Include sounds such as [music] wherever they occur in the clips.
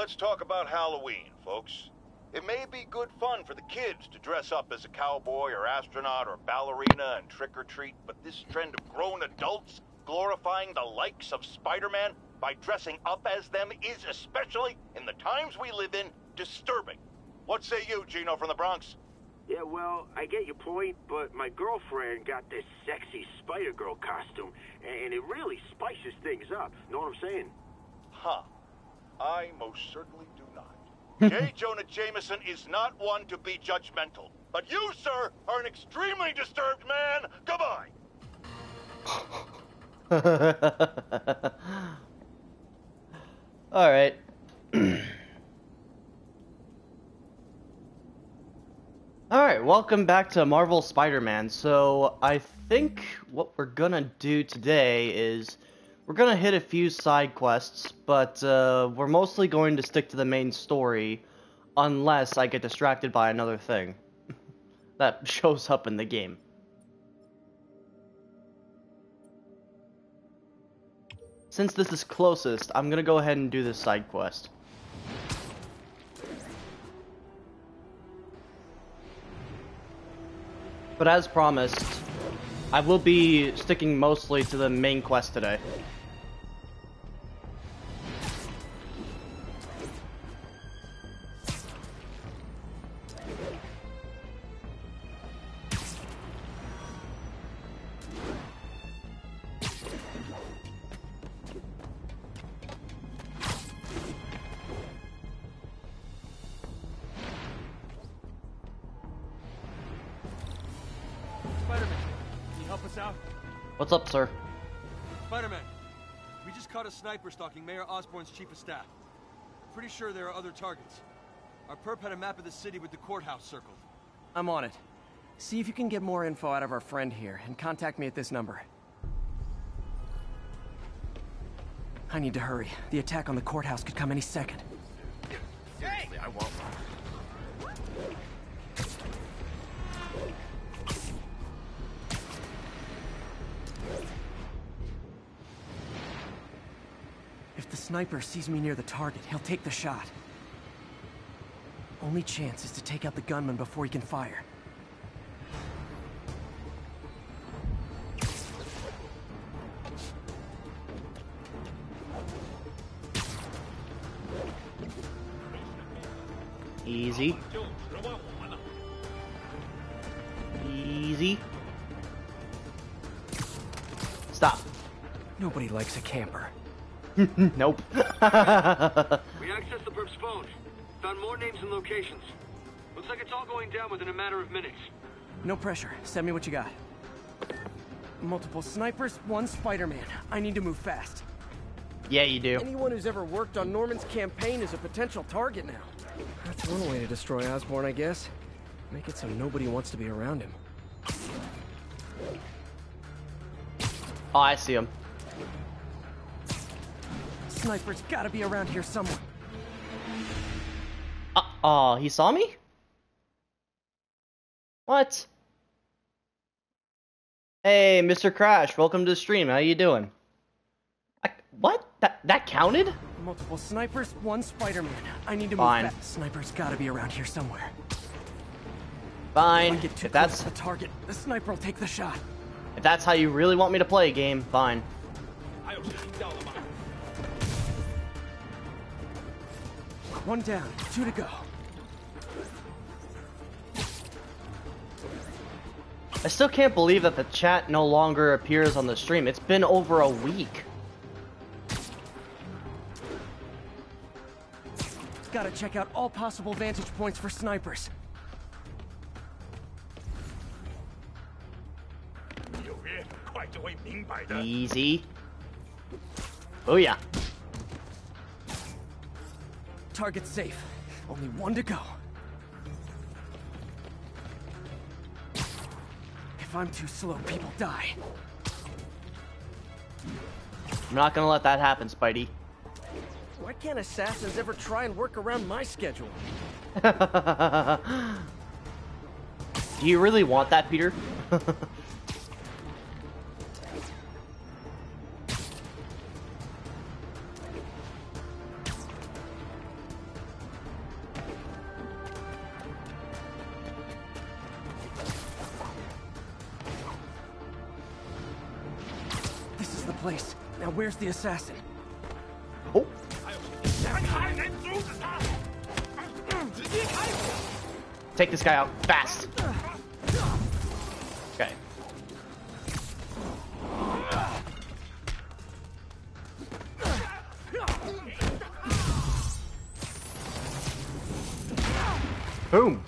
let's talk about Halloween, folks. It may be good fun for the kids to dress up as a cowboy or astronaut or ballerina and trick or treat, but this trend of grown adults glorifying the likes of Spider-Man by dressing up as them is, especially in the times we live in, disturbing. What say you, Gino from the Bronx? Yeah, well, I get your point, but my girlfriend got this sexy Spider-Girl costume, and it really spices things up. Know what I'm saying? Huh. I most certainly do not. [laughs] J. Jonah Jameson is not one to be judgmental. But you, sir, are an extremely disturbed man. Goodbye. [laughs] All right. [clears throat] Alright, welcome back to Marvel Spider-Man. So, I think what we're gonna do today is we're gonna hit a few side quests, but uh, we're mostly going to stick to the main story unless I get distracted by another thing [laughs] that [laughs] shows up in the game. Since this is closest, I'm gonna go ahead and do this side quest. But as promised, I will be sticking mostly to the main quest today. Mayor Osborn's chief of staff. Pretty sure there are other targets. Our perp had a map of the city with the courthouse circled. I'm on it. See if you can get more info out of our friend here, and contact me at this number. I need to hurry. The attack on the courthouse could come any second. Sniper sees me near the target, he'll take the shot. Only chance is to take out the gunman before he can fire. Easy. Easy. Stop. Nobody likes a camper. [laughs] nope. [laughs] We accessed the perp's phone. Found more names and locations. Looks like it's all going down within a matter of minutes. No pressure. Send me what you got. Multiple snipers, one Spider-Man. I need to move fast. Yeah, you do. Anyone who's ever worked on Norman's campaign is a potential target now. That's one way to destroy Osborn, I guess. Make it so nobody wants to be around him. Oh, I see him. Sniper's gotta be around here somewhere. Uh, oh, he saw me? What? Hey, Mr. Crash, welcome to the stream. How you doing? I, what? That that counted? Multiple snipers, one Spider-Man. I need to Fine. move fast. Sniper's gotta be around here somewhere. Fine. If get too If that's to the target, the sniper will take the shot. if that's how you really want me to play a game, fine. One down, two to go. I still can't believe that the chat no longer appears on the stream. It's been over a week. Gotta check out all possible vantage points for snipers. Easy. Oh yeah. Target safe. Only one to go. If I'm too slow, people die. I'm not gonna let that happen, Spidey. Why can't assassins ever try and work around my schedule? [laughs] Do you really want that, Peter? [laughs] Where's the assassin? Oh. Take this guy out fast. Okay. Boom.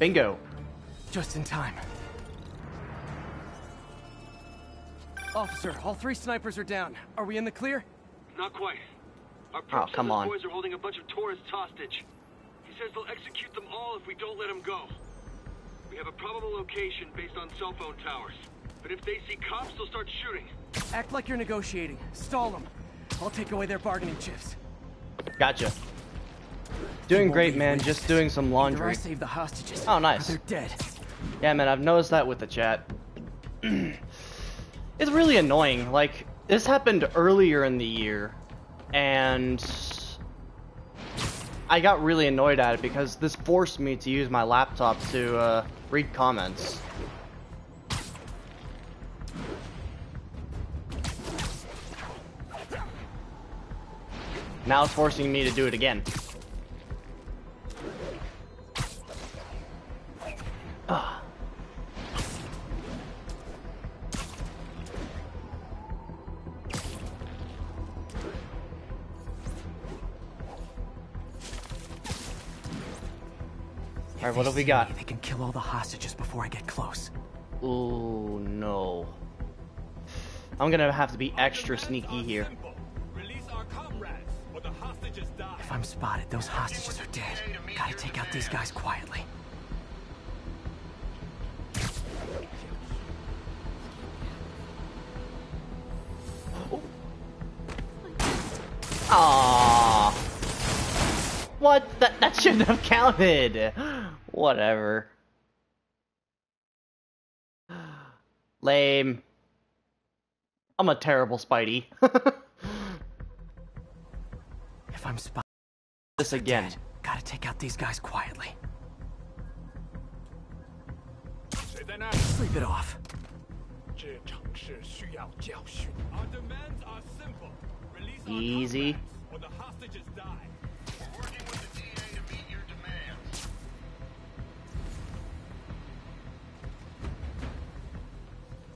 Bingo. Just in time. Officer, all three snipers are down. Are we in the clear? Not quite. Our Oh, perp says come his on. boys are holding a bunch of tourists hostage. He says they'll execute them all if we don't let them go. We have a probable location based on cell phone towers. But if they see cops, they'll start shooting. Act like you're negotiating. Stall them. I'll take away their bargaining chips. Gotcha. Doing great, man. with Just doing some Either I laundry. save the hostages. Oh, nice. Or they're dead. Yeah, man, I've noticed that with the chat. [clears throat] it's really annoying. Like, this happened earlier in the year, and I got really annoyed at it because this forced me to use my laptop to uh, read comments. Now it's forcing me to do it again. Ah. Alright, what have we got? They can kill all the hostages before I get close. Ooh, no. I'm gonna have to be extra sneaky here. Our comrades, or the hostages die. If I'm spotted, those hostages are dead. Gotta take out these guys quietly. Aww. What? That that shouldn't have counted. Whatever. [gasps] Lame. I'm a terrible Spidey. [laughs] if I'm Spidey, This again. Dead. Gotta take out these guys quietly. Sleep it off. Easy.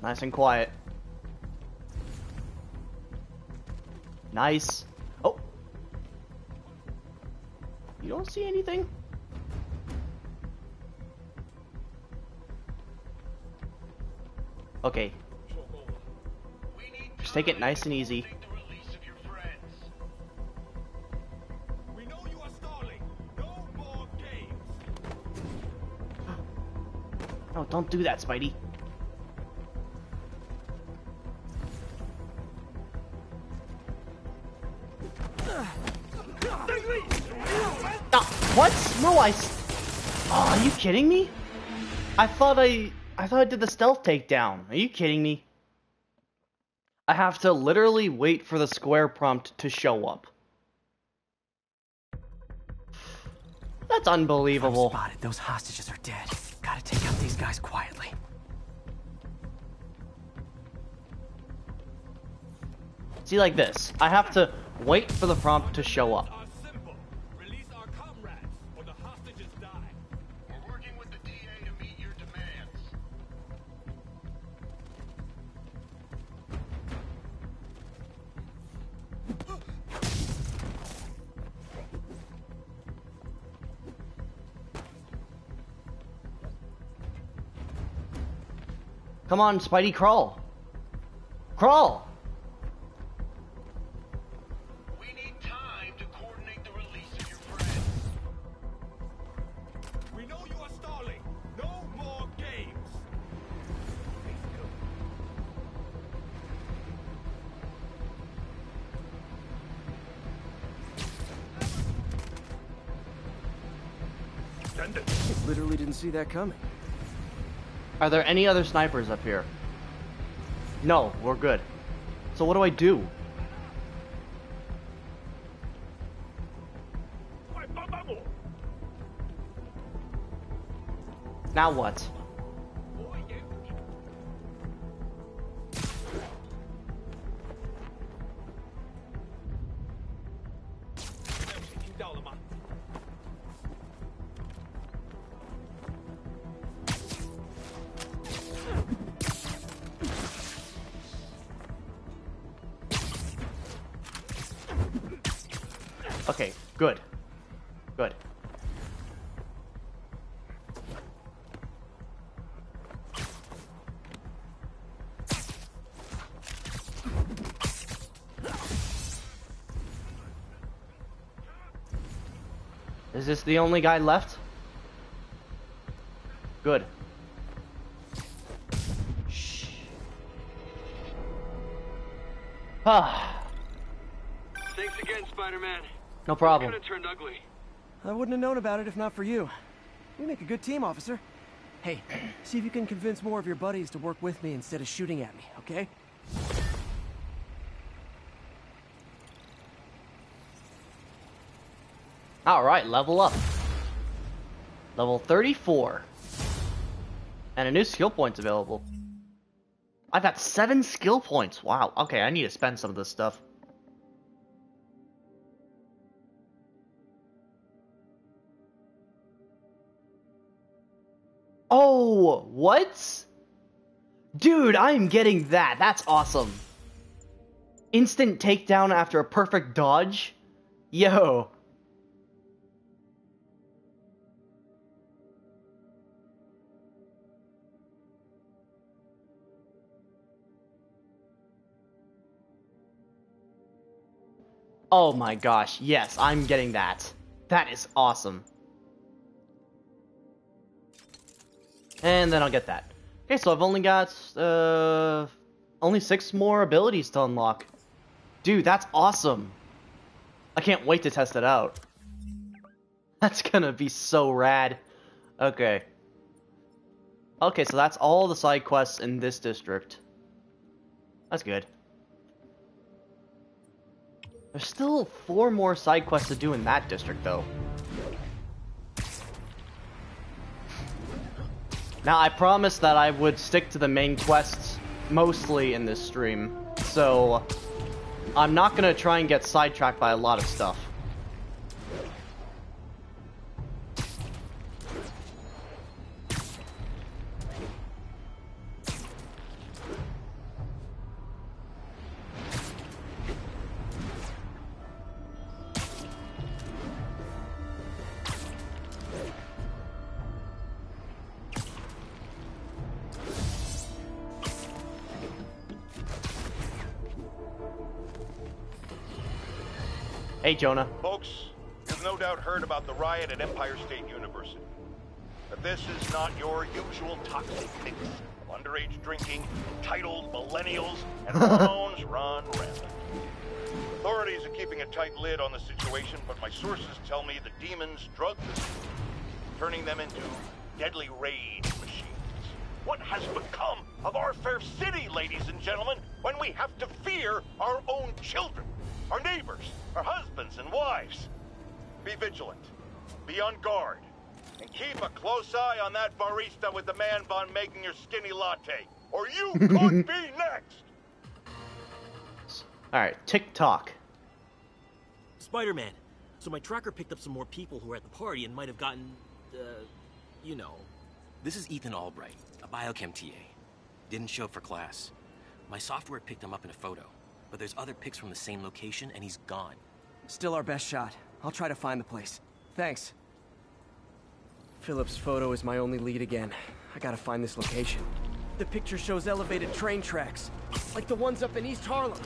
Nice and quiet. Nice. Oh. You don't see anything? Okay, just take it nice and easy. coordinate the release of your friends. We know you are stalling. No more games. No, don't do that, Spidey. I. Oh, are you kidding me? I thought I. I thought I did the stealth takedown. Are you kidding me? I have to literally wait for the square prompt to show up. That's If I'm unbelievable. spotted, those hostages are dead. Gotta take out these guys quietly. See, like this. I have to wait for the prompt to show up. Come on, Spidey, crawl. Crawl! We need time to coordinate the release of your friends. We know you are stalling. No more games. Literally didn't see that coming. Are there any other snipers up here? No, we're good. So what do I do? Now what? The only guy left? Good. Shh. Ah, Thanks again, Spider-Man. no problem. Could have turned ugly. I wouldn't have known about it if not for you. We make a good team, officer. Hey, see if you can convince more of your buddies to work with me instead of shooting at me, okay? Alright, level up. Level 34. And a new skill point's available. I've got seven skill points. Wow. Okay, I need to spend some of this stuff. Oh, what? Dude, I'm getting that. That's awesome. Instant takedown after a perfect dodge? Yo. Oh my gosh, yes, I'm getting that. That is awesome. And then I'll get that. Okay, so I've only got, uh, only six more abilities to unlock. Dude, that's awesome. I can't wait to test it out. [laughs] That's gonna be so rad. Okay. Okay, so that's all the side quests in this district. That's good. There's still four more side quests to do in that district, though. Now, I promised that I would stick to the main quests mostly in this stream, so I'm not gonna try and get sidetracked by a lot of stuff. Jonah. Folks, you've no doubt heard about the riot at Empire State University. But this is not your usual toxic mix of underage drinking, entitled millennials, and hormones [laughs] run rampant. Authorities are keeping a tight lid on the situation, but my sources tell me the demons drug the turning them into deadly rage machines. What has become of our fair city, ladies and gentlemen, when we have to fear our own children, our neighbors, our husbands and wives? Be vigilant, be on guard, and keep a close eye on that barista with the man bun making your skinny latte, or you [laughs] could be next! Alright, TikTok. Spider-Man. So my tracker picked up some more people who were at the party and might have gotten, uh, you know. This is Ethan Albright, a biochem TA. Didn't show up for class. My software picked him up in a photo, but there's other pics from the same location and he's gone. Still our best shot. I'll try to find the place. Thanks. Philip's photo is my only lead again. I gotta find this location. The picture shows elevated train tracks, like the ones up in East Harlem.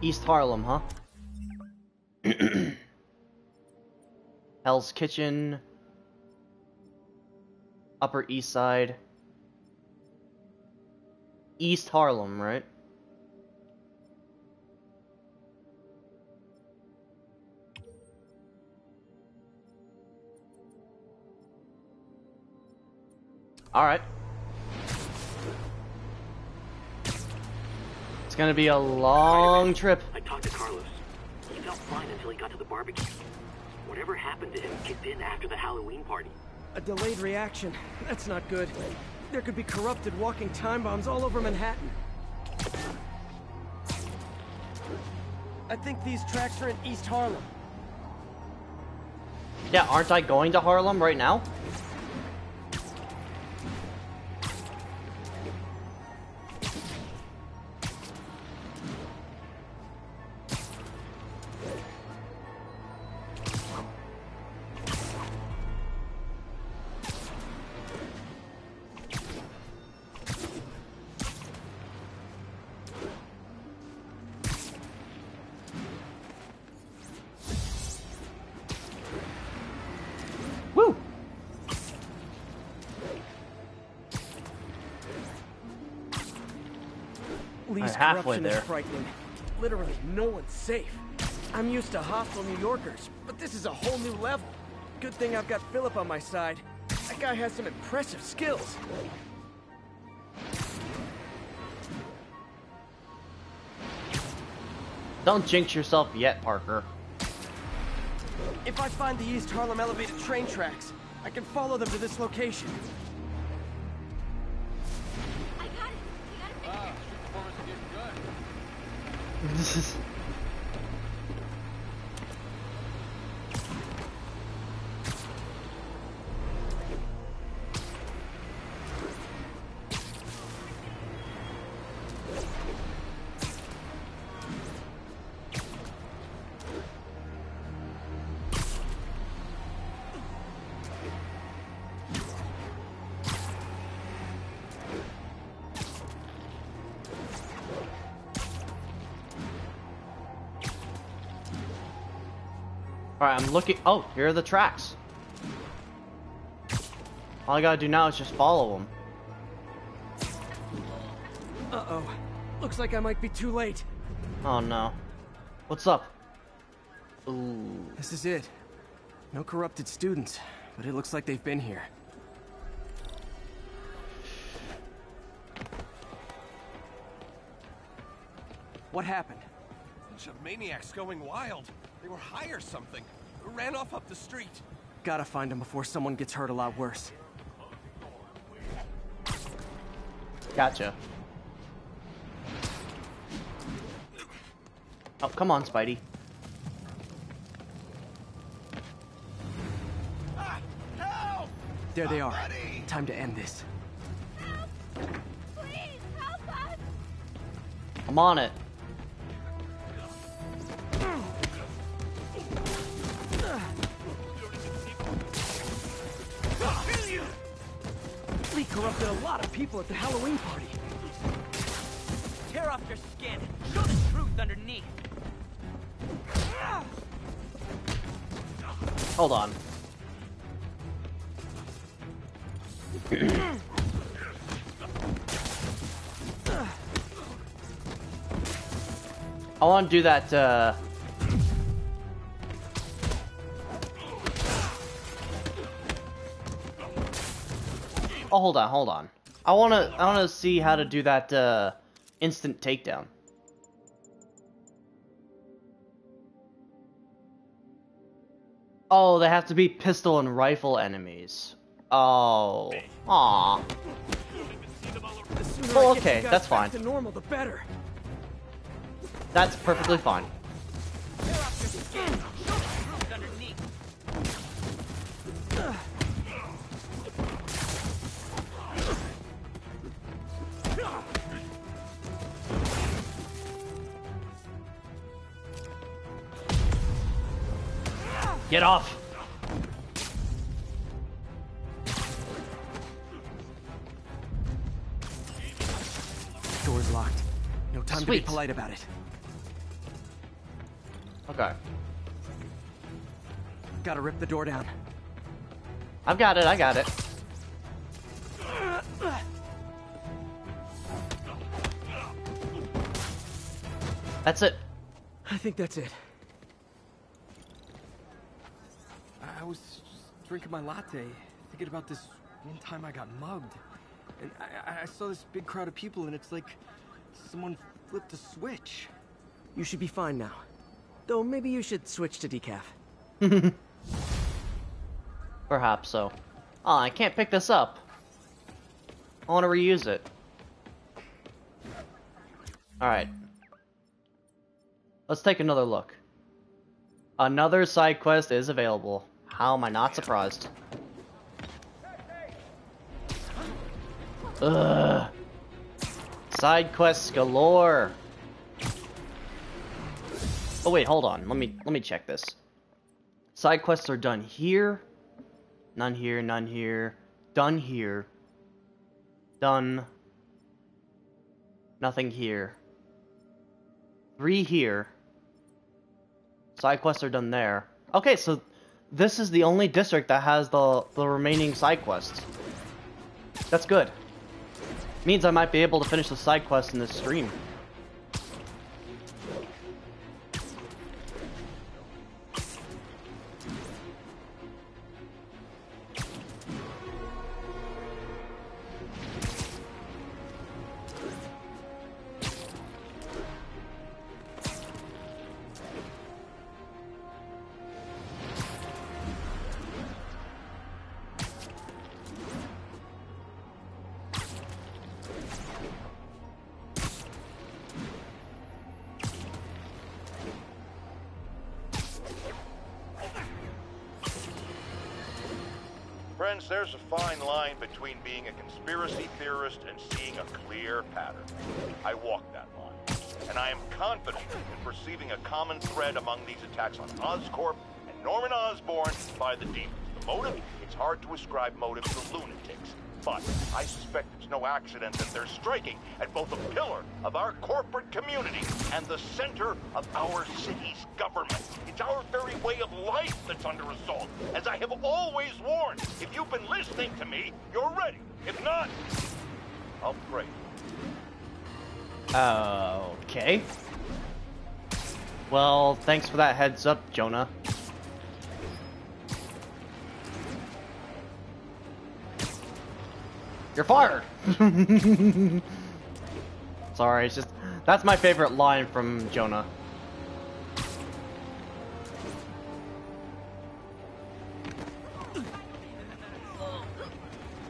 East Harlem, huh? [clears throat] Hell's Kitchen. Upper East Side. East Harlem, right? Alright. It's gonna be a long trip. I talked to Carlos. He felt fine until he got to the barbecue. Whatever happened to him kicked in after the Halloween party. A delayed reaction. That's not good. There could be corrupted walking time bombs all over Manhattan. I think these tracks are in East Harlem. Yeah, aren't I going to Harlem right now? Halfway corruption is frightening. Literally, no one's safe. I'm used to hostile New Yorkers, but this is a whole new level. Good thing I've got Philip on my side. That guy has some impressive skills. Don't jinx yourself yet, Parker. If I find the East Harlem elevated train tracks, I can follow them to this location. This [laughs] is. I'm looking. Oh, here are the tracks. All I gotta do now is just follow them. Uh-oh. Looks like I might be too late. Oh no. What's up? Ooh. This is it. No corrupted students, but it looks like they've been here. What happened? Bunch of maniacs going wild. They were high or something. Ran off up the street. Gotta find him before someone gets hurt a lot worse. Gotcha. Oh, come on, Spidey. Ah, help! There they are. Buddy! Time to end this. Please help us. I'm on it. People at the Halloween party. Tear off your skin. Show the truth underneath. Hold on. I want to do that, uh... Oh, hold on, hold on. I want to I want to see how to do that, uh, instant takedown. Oh, they have to be pistol and rifle enemies. Oh. Aw. Oh, okay, that's fine. normal, the better. That's perfectly fine. Get off! Door's locked. No time to be polite about it. Okay. Gotta rip the door down. I've got it, I got it. That's it. I think that's it. I was just drinking my latte, thinking about this one time I got mugged. And I, I- I saw this big crowd of people, and it's like someone flipped a switch. You should be fine now. Though maybe you should switch to decaf. [laughs] Perhaps so. Oh, I can't pick this up. I want to reuse it. Alright. Let's take another look. Another side quest is available. How am I not surprised? Ugh. Side quests galore. Oh wait, hold on. Let me let me check this. Side quests are done here. None here, none here. Done here. Done. Nothing here. Three here. Side quests are done there. Okay, so this is the only district that has the, the remaining side quests. That's good. Means I might be able to finish the side quest in this stream. Attacks on Oscorp and Norman Osborn by the demons. The motive? It's hard to ascribe motive to lunatics. But I suspect it's no accident that they're striking at both a pillar of our corporate community and the center of our city's government. It's our very way of life that's under assault. As I have always warned, if you've been listening to me, you're ready. If not, I'll pray. Okay. Well, thanks for that heads up, Jonah. You're fired! [laughs] Sorry, it's just... That's my favorite line from Jonah.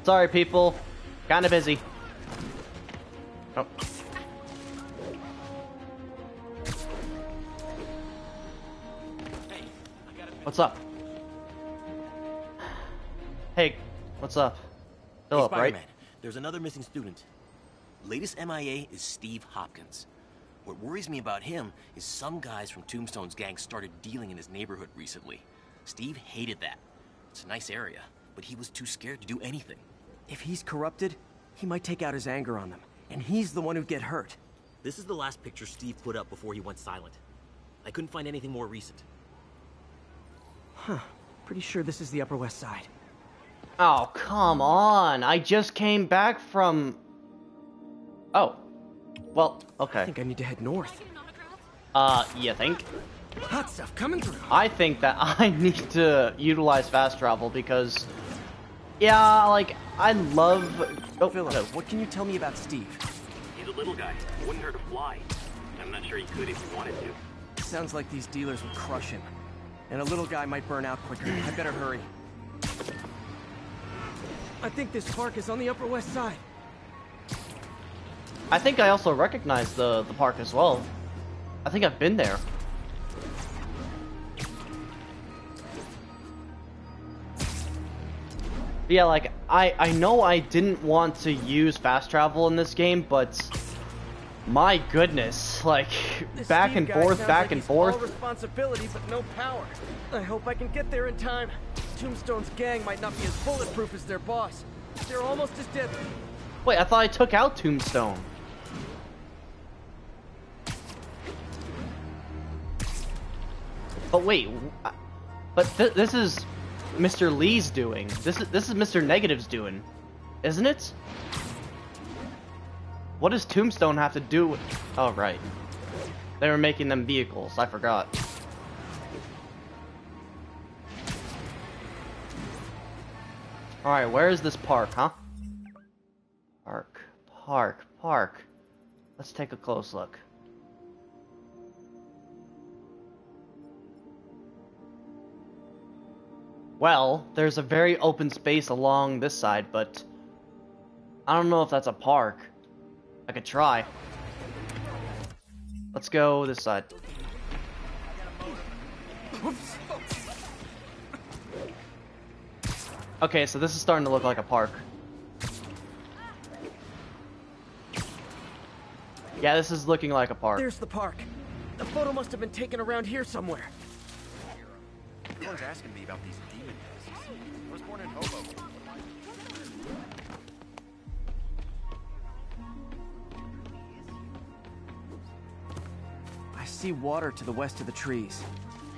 Sorry, people. Kinda busy. Oh. What's up? Hey, what's up? Philip, hey, right? There's another missing student. Latest MIA is Steve Hopkins. What worries me about him is some guys from Tombstone's gang started dealing in his neighborhood recently. Steve hated that. It's a nice area, but he was too scared to do anything. If he's corrupted, he might take out his anger on them, and he's the one who'd get hurt. This is the last picture Steve put up before he went silent. I couldn't find anything more recent. Huh. Pretty sure this is the Upper West Side. Oh, come on. I just came back from... Oh. Well, okay. I think I need to head north. Uh, you think? Hot stuff coming through. I think that [laughs] I need to utilize fast travel because... Yeah, like, I love... Oh, Philip, no. what can you tell me about Steve? He's a little guy. Wouldn't hurt to fly. I'm not sure he could if he wanted to. Sounds like these dealers would crush him. And a little guy might burn out quicker. I better hurry. I think this park is on the Upper West Side. I think I also recognize the, the park as well. I think I've been there. Yeah, like, I, I know I didn't want to use fast travel in this game, but my goodness, like, This back and forth, back like and All forth. responsibility, but no power. I hope I can get there in time. Tombstone's gang might not be as bulletproof as their boss. They're almost as deadly. Wait, I thought I took out Tombstone. But wait, uh, but th this is Mr. Li's doing. This is this is Mr. Negative's doing, isn't it? What does Tombstone have to do with? Oh right, they were making them vehicles. I forgot. All right, where is this park, huh? Park, park, park. Let's take a close look. Well, there's a very open space along this side, but I don't know if that's a park. I could try. Let's go this side. Okay, so this is starting to look like a park. Yeah, this is looking like a park. There's the park. The photo must have been taken around here somewhere. Everyone's asking me about these demon tests. I was born in Hobo. See water to the west of the trees.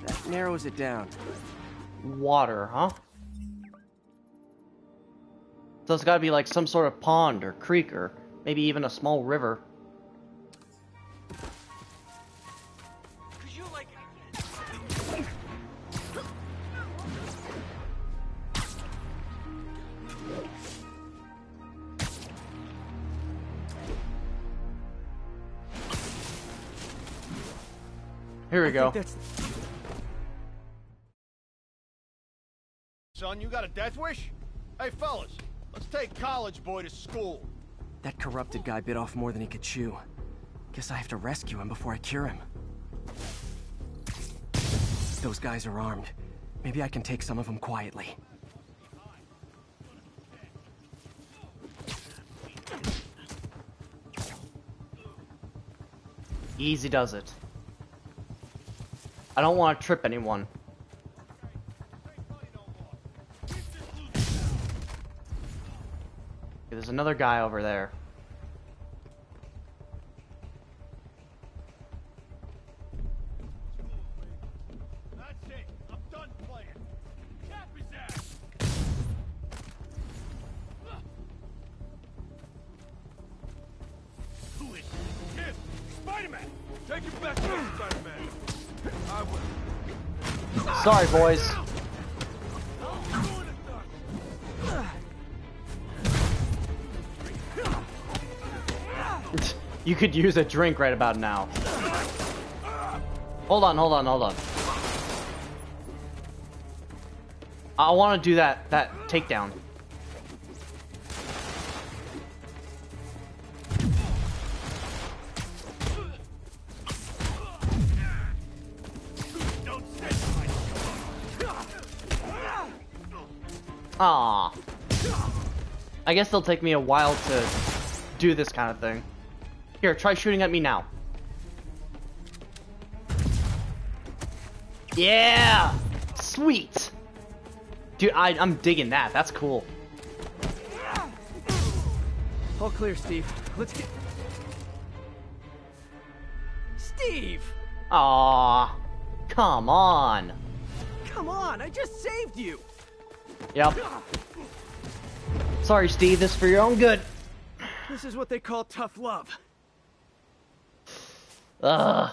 That narrows it down. Water, huh? So it's gotta be like some sort of pond or creek or maybe even a small river. go. Son, you got a death wish? Hey, fellas, let's take college boy to school. That corrupted guy bit off more than he could chew. Guess I have to rescue him before I cure him. Those guys are armed. Maybe I can take some of them quietly. Easy does it. I don't want to trip anyone. There's another guy over there. Boys. [laughs] you could use a drink right about now. Hold on, hold on, hold on. I want to do that that takedown. I guess it'll take me a while to do this kind of thing. Here, try shooting at me now. Yeah! Sweet! Dude, I, I'm digging that. That's cool. All clear, Steve. Let's get... Steve! Ah, Come on! Come on, I just saved you! Yep. Sorry, Steve. This is for your own good. This is what they call tough love. Ugh.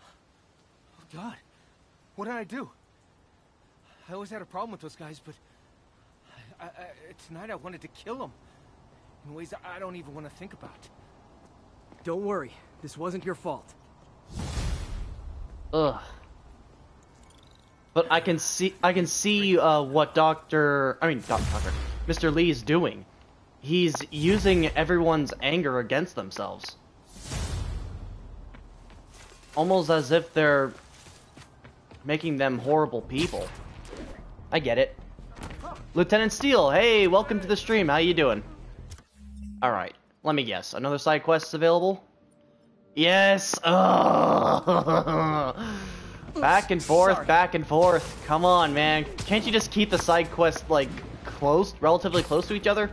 Oh, God. What did I do? I always had a problem with those guys, but... I, I, tonight I wanted to kill them. In ways I don't even want to think about. Don't worry. This wasn't your fault. Ugh. But I can see I can see uh, what Doctor I mean Doctor Mr. Li is doing. He's using everyone's anger against themselves. Almost as if they're making them horrible people. I get it. Lieutenant Steele, hey, welcome to the stream. How you doing? All right, let me guess. Another side quest is available? Yes. Ugh. [laughs] [laughs] [laughs] Back and forth, Sorry. back and forth. Come on, man. Can't you just keep the side quests, like, close, relatively close to each other?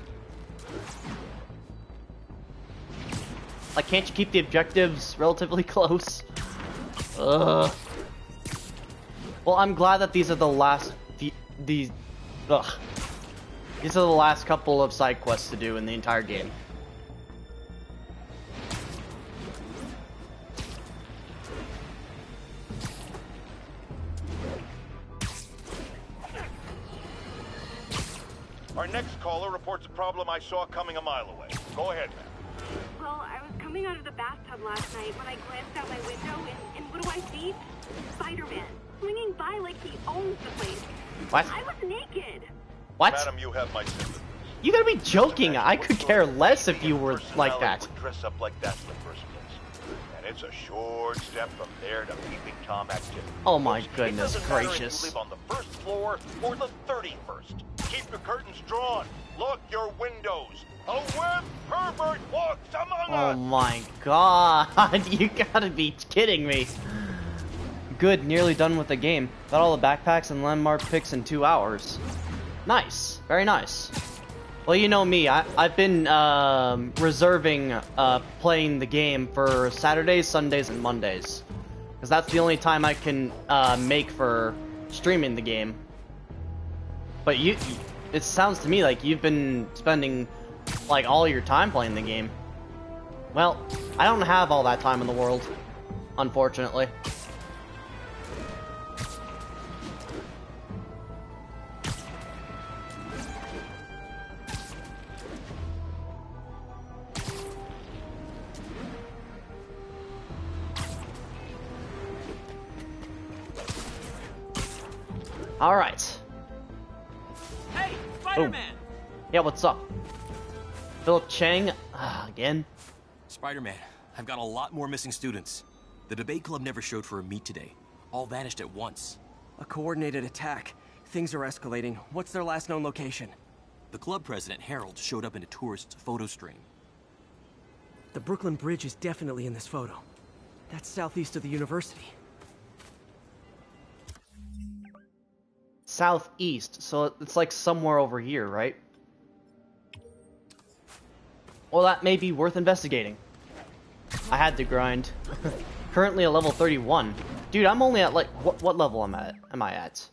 Like, can't you keep the objectives relatively [laughs] close? Ugh. Well, I'm glad that these are the last, the, these, ugh. These are the last couple of side quests to do in the entire game. Our next caller reports a problem I saw coming a mile away. Go ahead, ma'am. Well, I was coming out of the bathtub last night when I glanced out my window, and, and what do I see? Spider-Man, swinging by like he owns the place. What? I was naked. What? Madam, you have my sympathy. You gotta be joking. I could care less if you were like that. Would dress up like that in the first place. And it's a short step from there to peeping Tom activity. Oh my goodness gracious. Live on the first floor or the 31st. Keep your curtains drawn. Lock your windows. A web pervert walks among oh us. Oh my god. [laughs] You gotta be kidding me. Good, nearly done with the game. Got all the backpacks and landmark picks in two hours. Nice. Very nice. Well, you know me. I, I've been um, reserving uh, playing the game for Saturdays, Sundays, and Mondays. Because that's the only time I can uh, make for streaming the game. But you, it sounds to me like you've been spending like all your time playing the game. Well, I don't have all that time in the world, unfortunately. All right. Hey, Spider-Man! Yeah, what's up? Philip Chang? Uh, again? Spider-Man, I've got a lot more missing students. The debate club never showed for a meet today. All vanished at once. A coordinated attack. Things are escalating. What's their last known location? The club president, Harold, showed up in a tourist's photo stream. The Brooklyn Bridge is definitely in this photo. That's southeast of the university. Southeast, so it's like somewhere over here, right? Well, that may be worth investigating. I had to grind. [laughs] Currently a level 31. Dude, I'm only at like, what, what level am I at? Am I at?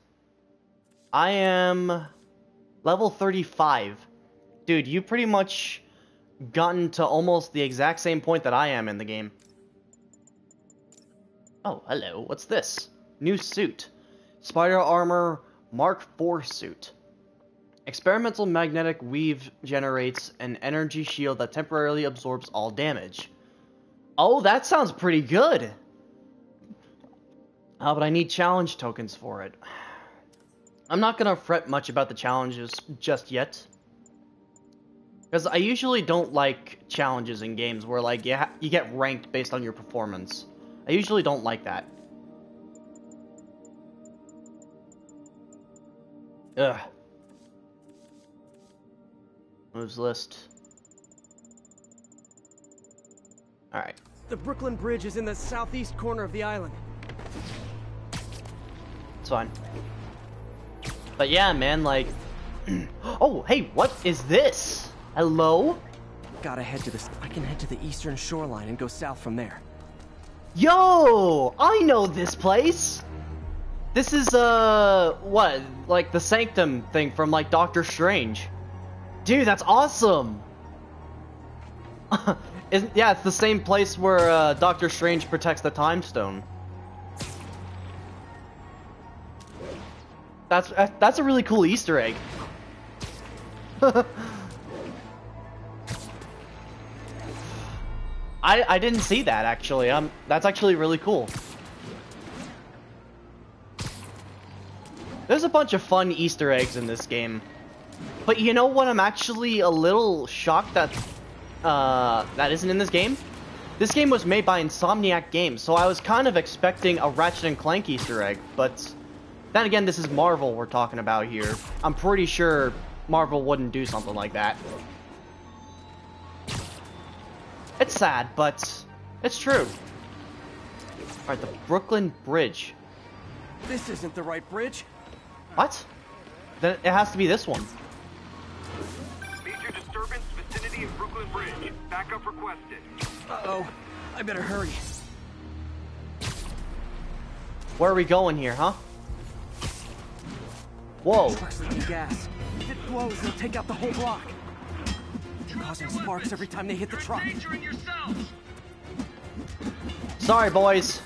I am level 35. Dude, you pretty much gotten to almost the exact same point that I am in the game. Oh, hello. What's this? New suit. Spider armor Mark IV suit. Experimental magnetic weave generates an energy shield that temporarily absorbs all damage. Oh, that sounds pretty good. Oh, but I need challenge tokens for it. I'm not gonna fret much about the challenges just yet. Because I usually don't like challenges in games where, like, you, you get ranked based on your performance. I usually don't like that. Ugh. Moves list. Alright. The Brooklyn Bridge is in the southeast corner of the island. It's fine. But yeah, man, like... [clears throat] oh, hey, what is this? Hello? Gotta head to this. I can head to the eastern shoreline and go south from there. Yo! I know this place! This is, uh, what? Like the Sanctum thing from, like, Doctor Strange. Dude, that's awesome! [laughs] yeah, it's the same place where, uh, Doctor Strange protects the Time Stone. That's, that's a really cool Easter egg. [laughs] I, I didn't see that, actually. Um, that's actually really cool. There's a bunch of fun Easter eggs in this game. But you know what I'm actually a little shocked that uh, that isn't in this game? This game was made by Insomniac Games, so I was kind of expecting a Ratchet and Clank Easter egg, but then again, this is Marvel we're talking about here. I'm pretty sure Marvel wouldn't do something like that. It's sad, but it's true. Alright, the Brooklyn Bridge. This isn't the right bridge. What? Then it has to be this one. Major disturbance vicinity of Brooklyn Bridge. Backup requested. Uh-oh. I better hurry. Where are we going here, huh? Whoa. Gas. If it blows, it'll take out the whole block. Causing sparks every time they hit the truck. Sorry, boys.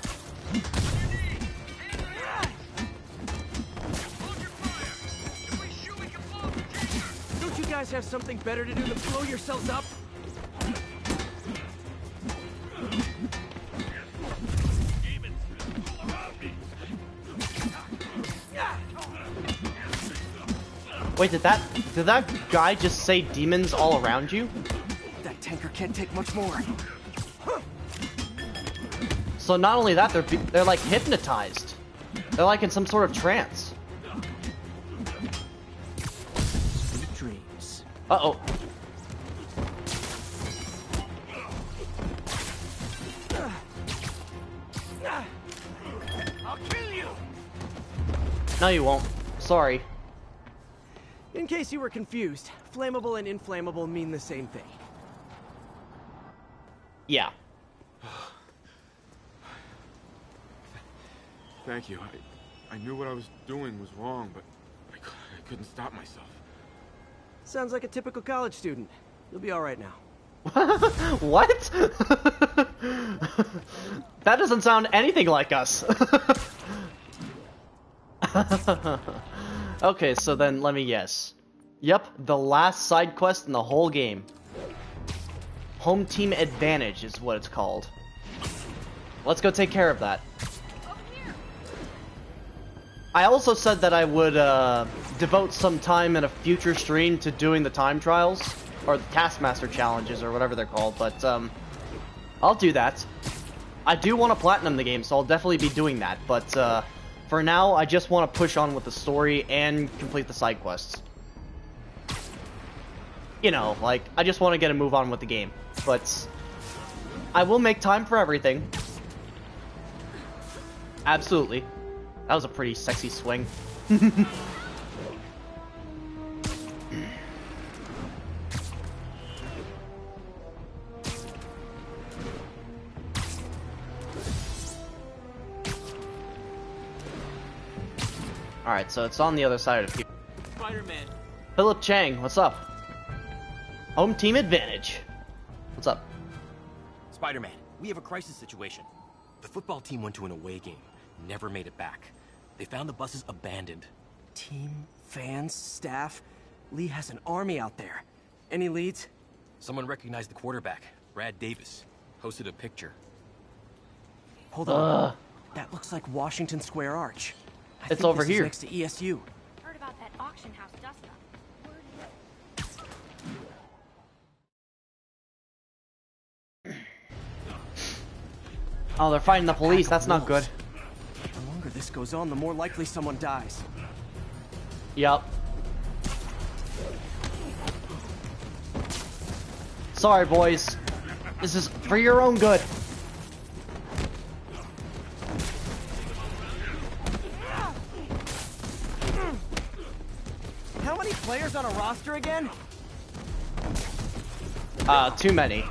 Don't you guys have something better to do than blow yourselves up? Wait, did that did that guy just say demons all around you? That tanker can't take much more. So not only that, they're they're like hypnotized. They're like in some sort of trance. Dreams. Uh oh. I'll kill you. No, you won't. Sorry. In case you were confused, flammable and inflammable mean the same thing. Yeah. Thank you. I, I knew what I was doing was wrong, but I, I couldn't stop myself. Sounds like a typical college student. You'll be all right now. [laughs] what? [laughs] that doesn't sound anything like us. [laughs] okay, so then let me guess. Yep, the last side quest in the whole game. Home Team Advantage is what it's called. Let's go take care of that. I also said that I would uh, devote some time in a future stream to doing the time trials, or the Taskmaster challenges, or whatever they're called, but um, I'll do that. I do want to platinum the game, so I'll definitely be doing that, but uh, for now, I just want to push on with the story and complete the side quests. You know, like, I just want to get a move on with the game, but I will make time for everything. Absolutely. That was a pretty sexy swing. Alright, so it's on the other side of here. Spider-Man. Philip Chang, what's up? Home team advantage. What's up? Spider-Man, we have a crisis situation. The football team went to an away game, never made it back. They found the buses abandoned. Team, fans, staff. Li has an army out there. Any leads? Someone recognized the quarterback, Brad Davis. Posted a picture. Hold on. That looks like Washington Square Arch. I It's think over this is here. next to ESU. Heard about that auction house dust up. Oh, they're fighting the police. That's not good. This goes on, the more likely someone dies. Yep. Sorry, boys. This is for your own good. How many players on a roster again? Uh, too many.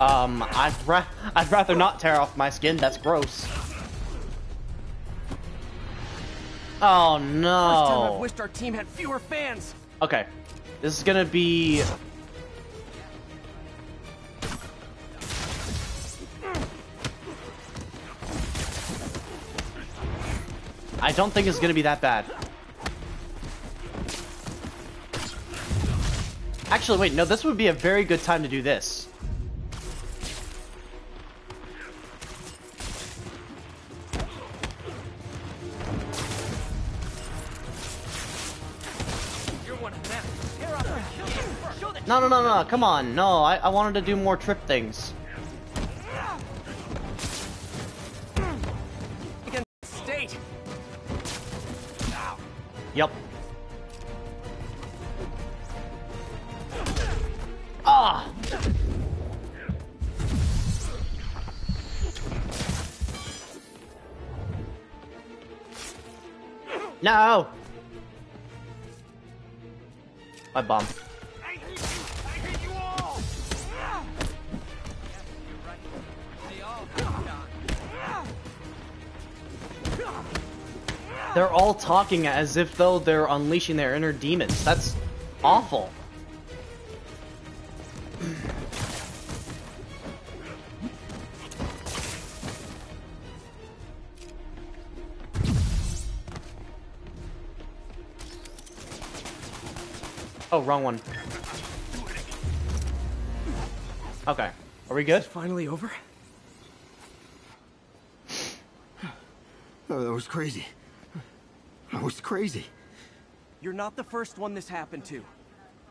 Um, I'd, ra I'd rather not tear off my skin. That's gross. Oh First time I've wished our team had fewer fans. Okay. This is gonna be... I don't think it's gonna be that bad. Actually, wait, no, this would be a very good time to do this. No, no, no, no, come on. No, I, I wanted to do more trip things. State. Yep. Ah! No! My bomb. They're all talking as if though they're unleashing their inner demons. That's awful. Oh, wrong one. Okay. Are we good? Finally over? [sighs] Oh, that was crazy. That was crazy. You're not the first one this happened to.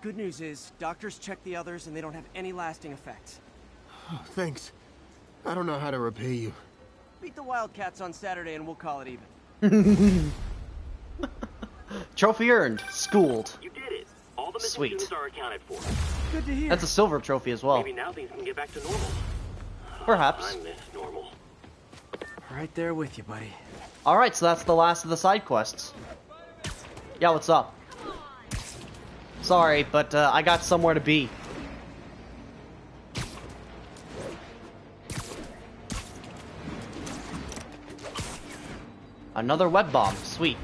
Good news is, doctors checked the others and they don't have any lasting effects. Oh, thanks. I don't know how to repay you. Beat the Wildcats on Saturday and we'll call it even. [laughs] Trophy earned. Schooled. You did it. All the missing Sweet. students are accounted for. Good to hear. That's a silver trophy as well. Maybe now things can get back to normal. Perhaps. I miss normal. Right there with you, buddy. Alright, so that's the last of the side quests. Yeah, what's up? Sorry, but uh, I got somewhere to be. Another web bomb, sweet.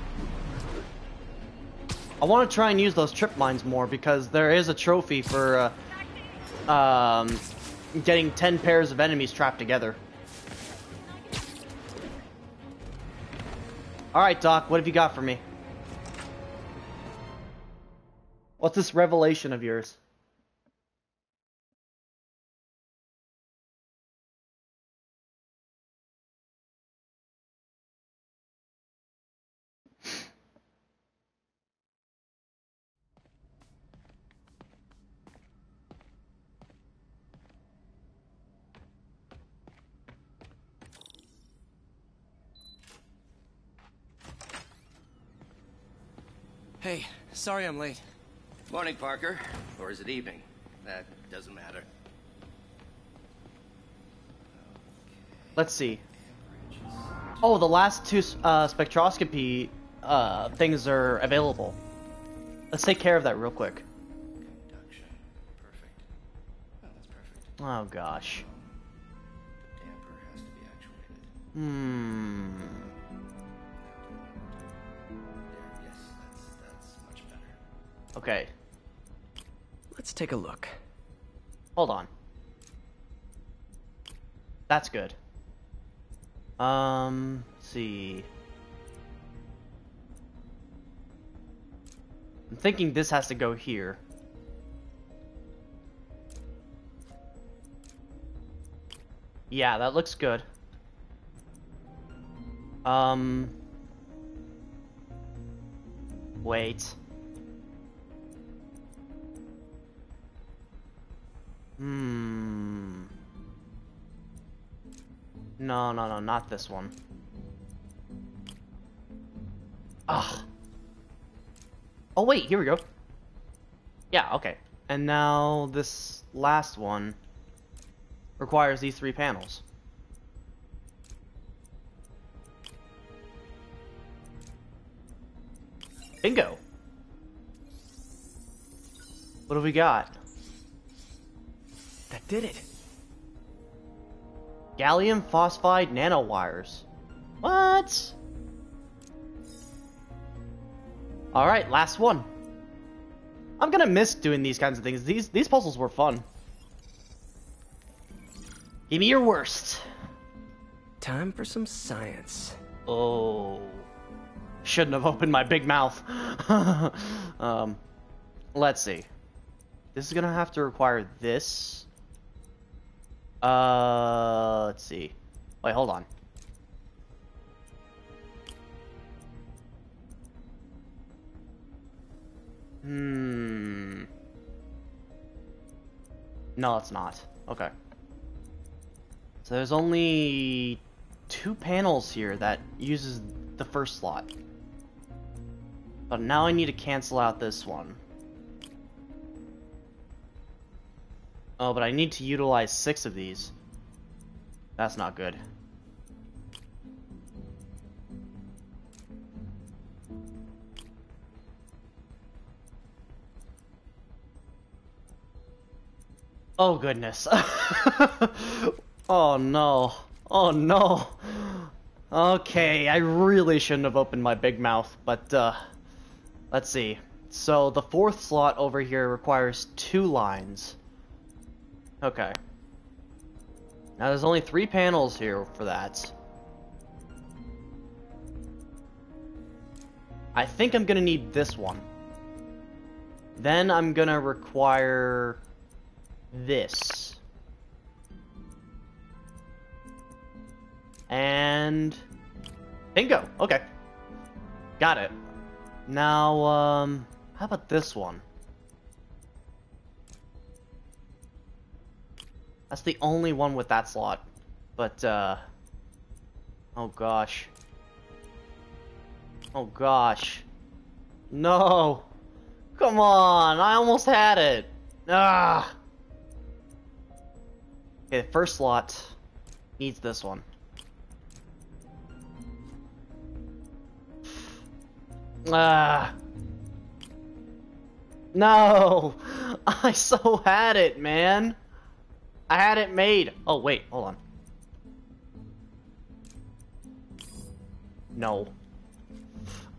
I want to try and use those trip mines more because there is a trophy for uh, um, getting 10 pairs of enemies trapped together. Alright, Doc, what have you got for me? What's this revelation of yours? Sorry I'm late. Morning, Parker. Or is it evening? That doesn't matter. Let's see. Oh, the last two uh, spectroscopy uh, things are available. Let's take care of that real quick. Oh gosh. Hmm. Okay. Let's take a look. Hold on. That's good. Um, see. I'm thinking this has to go here. Yeah, that looks good. Um... Wait. Hmm... No, no, no, not this one. Ugh. Oh wait, here we go. Yeah, okay. And now this last one requires these three panels. Bingo! What have we got? That did it. Gallium phosphide nanowires. What? Alright, last one. I'm gonna miss doing these kinds of things. These these puzzles were fun. Give me your worst. Time for some science. Oh. Shouldn't have opened my big mouth. [laughs] um, let's see. This is gonna have to require this. Uh, let's see. Wait, hold on. Hmm. No, it's not. Okay. So there's only two panels here that uses the first slot. But now I need to cancel out this one. Oh, but I need to utilize six of these. That's not good. Oh goodness. [laughs] oh no. Oh no. Okay, I really shouldn't have opened my big mouth, but uh, let's see. So the fourth slot over here requires two lines. Okay. Now there's only three panels here for that. I think I'm gonna need this one. Then I'm gonna require this. And bingo. Okay. Got it. Now, um, how about this one? That's the only one with that slot. But, uh... Oh, gosh. Oh, gosh. No! Come on! I almost had it! Ah! Okay, the first slot needs this one. Ah. No! [laughs] I so had it, man! I had it made! Oh, wait, hold on. No.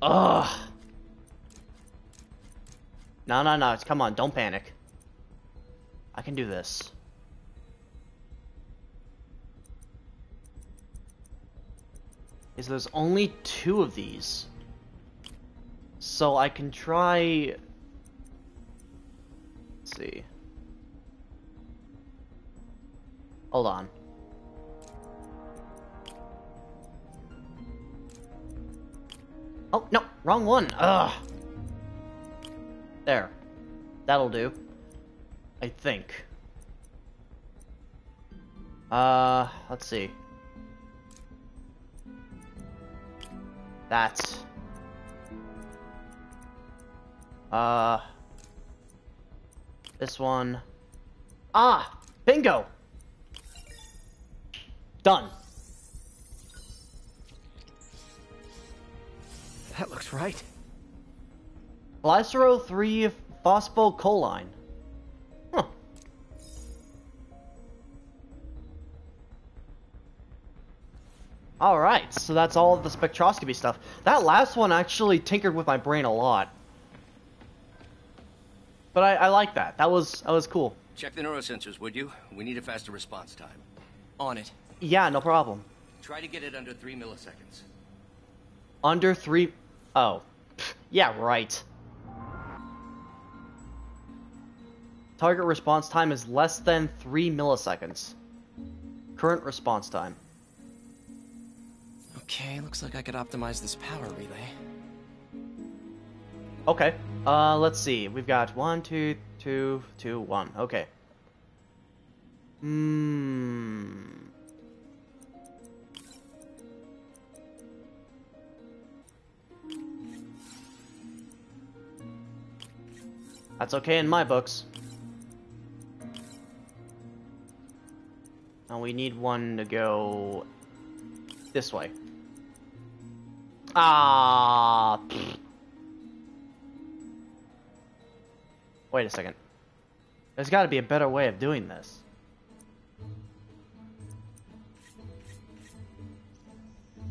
Ugh! No, no, no, come on, don't panic. I can do this. Is there's only two of these. So I can try... Let's see. Hold on. Oh, no, wrong one. Ugh. There. That'll do. I think. Uh, let's see. That's... Uh, this one. Ah, bingo. Done. That looks right. Glycero 3 phosphocholine. Huh. Alright, so that's all of the spectroscopy stuff. That last one actually tinkered with my brain a lot. But I, I like that. That was that was cool. Check the neurosensors, would you? We need a faster response time. On it. Yeah, no problem. Try to get it under three milliseconds. Under three... Oh. Yeah, right. Target response time is less than 3 milliseconds. Current response time. Okay, looks like I could optimize this power relay. Okay. Uh, let's see. We've got one, two, two, two, one. Okay. Hmm. That's okay in my books. Now we need one to go this way. Ah. Wait a second. There's got to be a better way of doing this.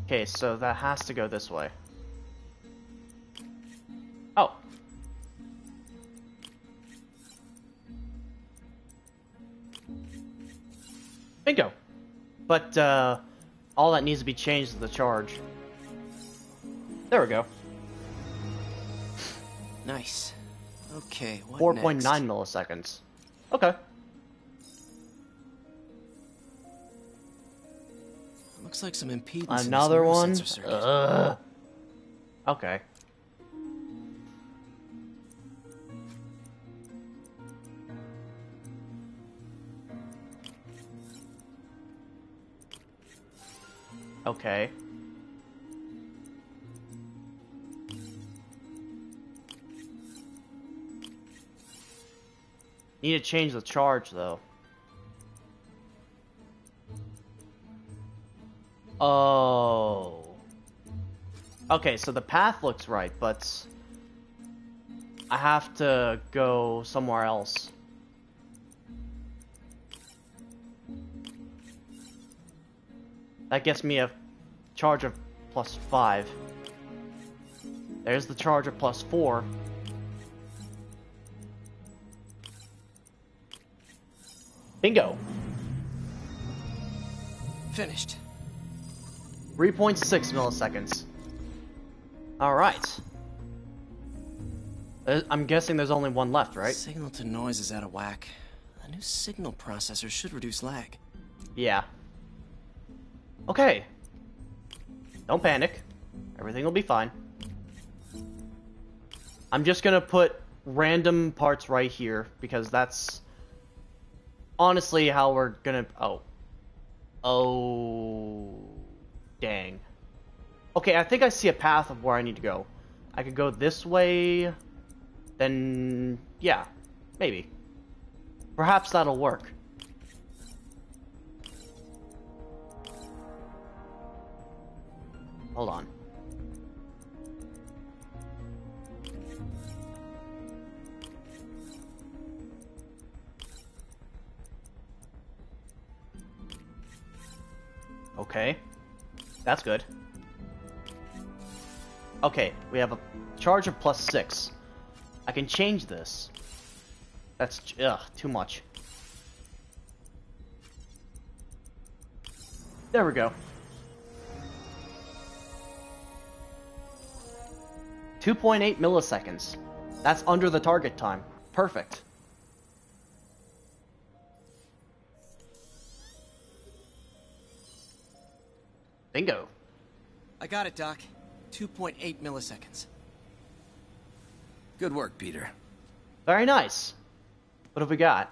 Okay, so that has to go this way. Bingo. But, uh, all that needs to be changed is the charge. There we go. Nice. Okay, what 4.9 milliseconds. Okay. Looks like some impedance. Another one? Okay. Okay. Need to change the charge though. Oh. Okay, so the path looks right, but I have to go somewhere else. That gets me a charge of plus five. There's the charge of plus four. Bingo. Finished. 3.6 milliseconds. Alright. Uh, I'm guessing there's only one left, right? Signal to noise is out of whack. A new signal processor should reduce lag. Yeah. Okay. Don't panic. Everything will be fine. I'm just gonna put random parts right here because that's honestly how we're gonna. Oh. Oh. Dang. Okay, I think I see a path of where I need to go. I could go this way. Then. Yeah. Maybe. Perhaps that'll work. Hold on. Okay. That's good. Okay, we have a charge of plus six. I can change this. That's, ugh, too much. There we go. 2.8 milliseconds. That's under the target time. Perfect. Bingo. I got it, Doc. 2.8 milliseconds. Good work, Peter. Very nice. What have we got?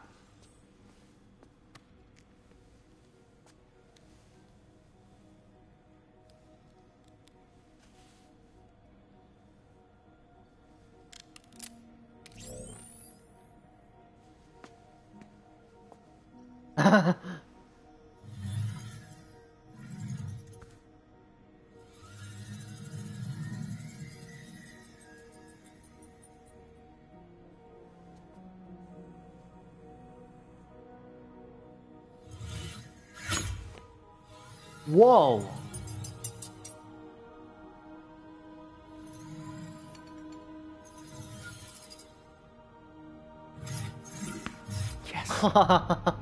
[laughs] okay,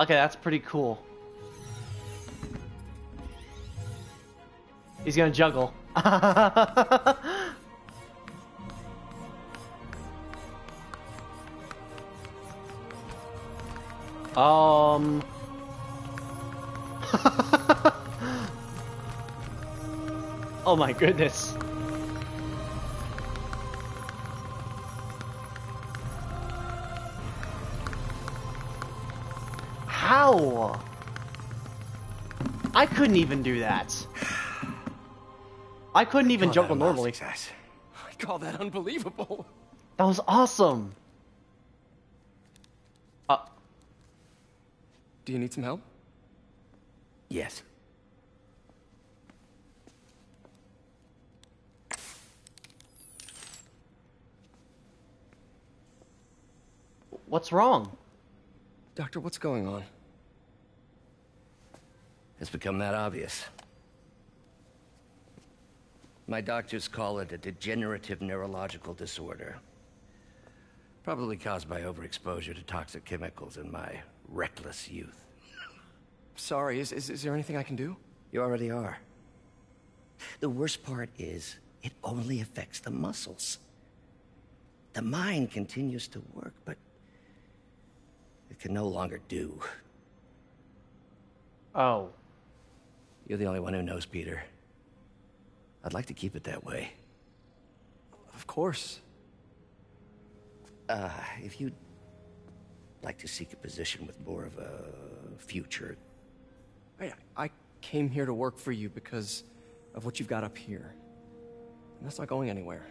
that's pretty cool. He's gonna juggle. [laughs] um. [laughs] oh my goodness. Couldn't even do that. I couldn't even juggle normally. success. I call that unbelievable. That was awesome. Uh, Do you need some help? Yes. what's wrong? Doctor, what's going on? It's become that obvious. My doctors call it a degenerative neurological disorder. Probably caused by overexposure to toxic chemicals in my reckless youth. Sorry, is, is, is there anything I can do? You already are. The worst part is, it only affects the muscles. The mind continues to work, but it can no longer do. Oh. You're the only one who knows, Peter. I'd like to keep it that way. Of course. Uh, if you'd like to seek a position with more of a future, I, I came here to work for you because of what you've got up here. And that's not going anywhere.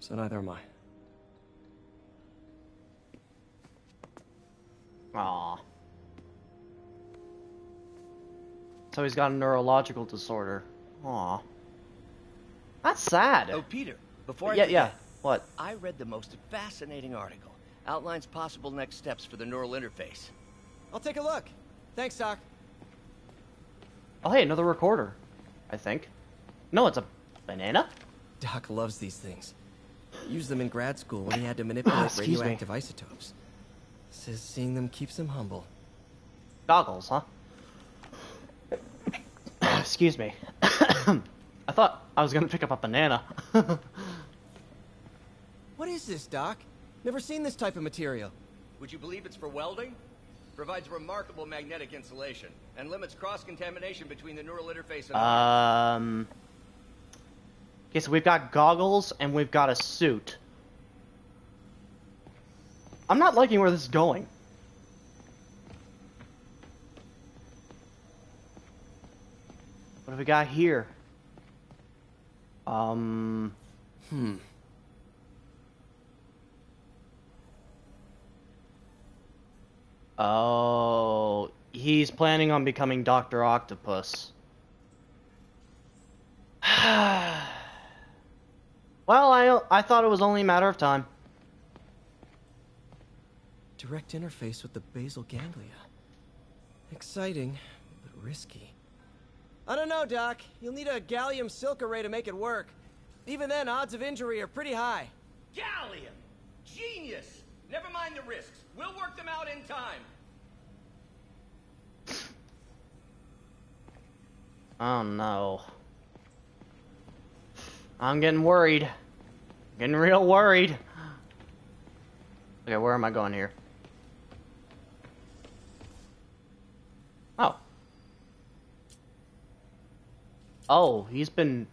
So neither am I. Aw. So he's got a neurological disorder. Aw. That's sad. Oh, Peter, before I Yeah, forget, yeah. What? I read the most fascinating article. Outlines possible next steps for the neural interface. I'll take a look. Thanks, Doc. Oh, hey, another recorder. I think. No, it's a banana? Doc loves these things. Used them in grad school when he had to [gasps] manipulate Excuse me. radioactive isotopes. Says seeing them keeps him humble. Goggles, huh? Excuse me. [coughs] I thought I was gonna pick up a banana. [laughs] What is this, Doc? Never seen this type of material. Would you believe it's for welding? Provides remarkable magnetic insulation and limits cross-contamination between the neural interface and the um. Okay, so we've got goggles and we've got a suit. I'm not liking where this is going. What have we got here? Um. Hmm. Oh, he's planning on becoming Doctor Octopus. [sighs] well, I I thought it was only a matter of time. Direct interface with the basal ganglia. Exciting, but risky. I don't know, Doc. You'll need a gallium silk array to make it work. Even then, odds of injury are pretty high. Gallium! Genius! Never mind the risks. We'll work them out in time. Oh no. I'm getting worried. Getting real worried. Okay, where am I going here? Oh. Oh, he's been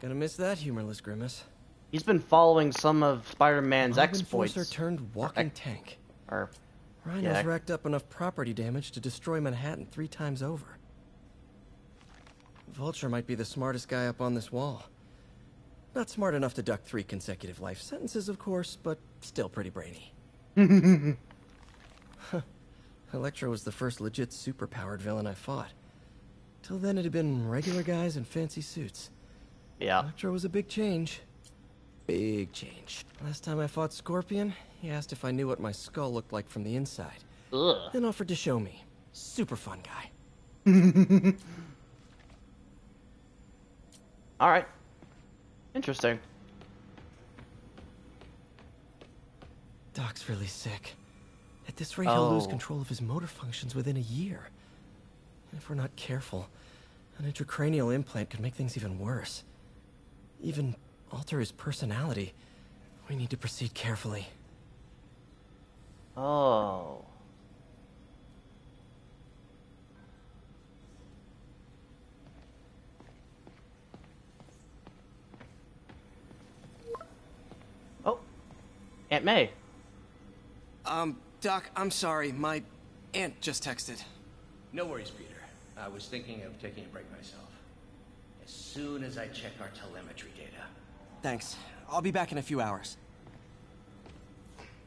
Gonna miss that humorless grimace. he's been following some of Spider-Man's exploits. enforcer turned walking tank. Or Rhino's yeah. racked up enough property damage to destroy Manhattan three times over. Vulture might be the smartest guy up on this wall. Not smart enough to duck three consecutive life sentences, of course, but still pretty brainy. [laughs] Electro was the first legit superpowered villain I fought. Till then, it had been regular guys in fancy suits. Yeah. Electro was a big change. Big change. Last time I fought Scorpion, he asked if I knew what my skull looked like from the inside. Ugh. Then offered to show me. Super fun guy. [laughs] Alright. Interesting. Doc's really sick. At this rate, he'll lose Oh. control of his motor functions within a year. And if we're not careful, an intracranial implant could make things even worse. Even alter his personality. We need to proceed carefully. Oh. Oh. Aunt May. Um, Doc, I'm sorry. My aunt just texted. No worries, Peter. I was thinking of taking a break myself. As soon as I check our telemetry data. Thanks. I'll be back in a few hours.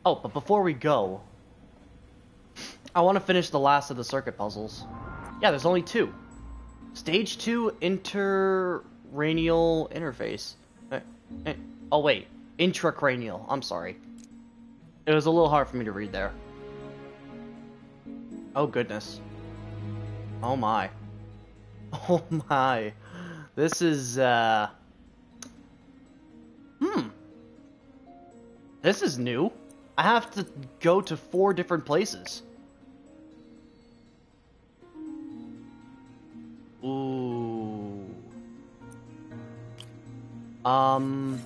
Oh, but before we go, I want to finish the last of the circuit puzzles. Yeah, there's only two. Stage 2 interranial interface. Eh, eh, Oh, wait. Intracranial. I'm sorry. It was a little hard for me to read there. Oh, goodness. Oh, my. [laughs] Oh, my. This is, uh... Hmm. This is new. I have to go to four different places. Ooh. Um.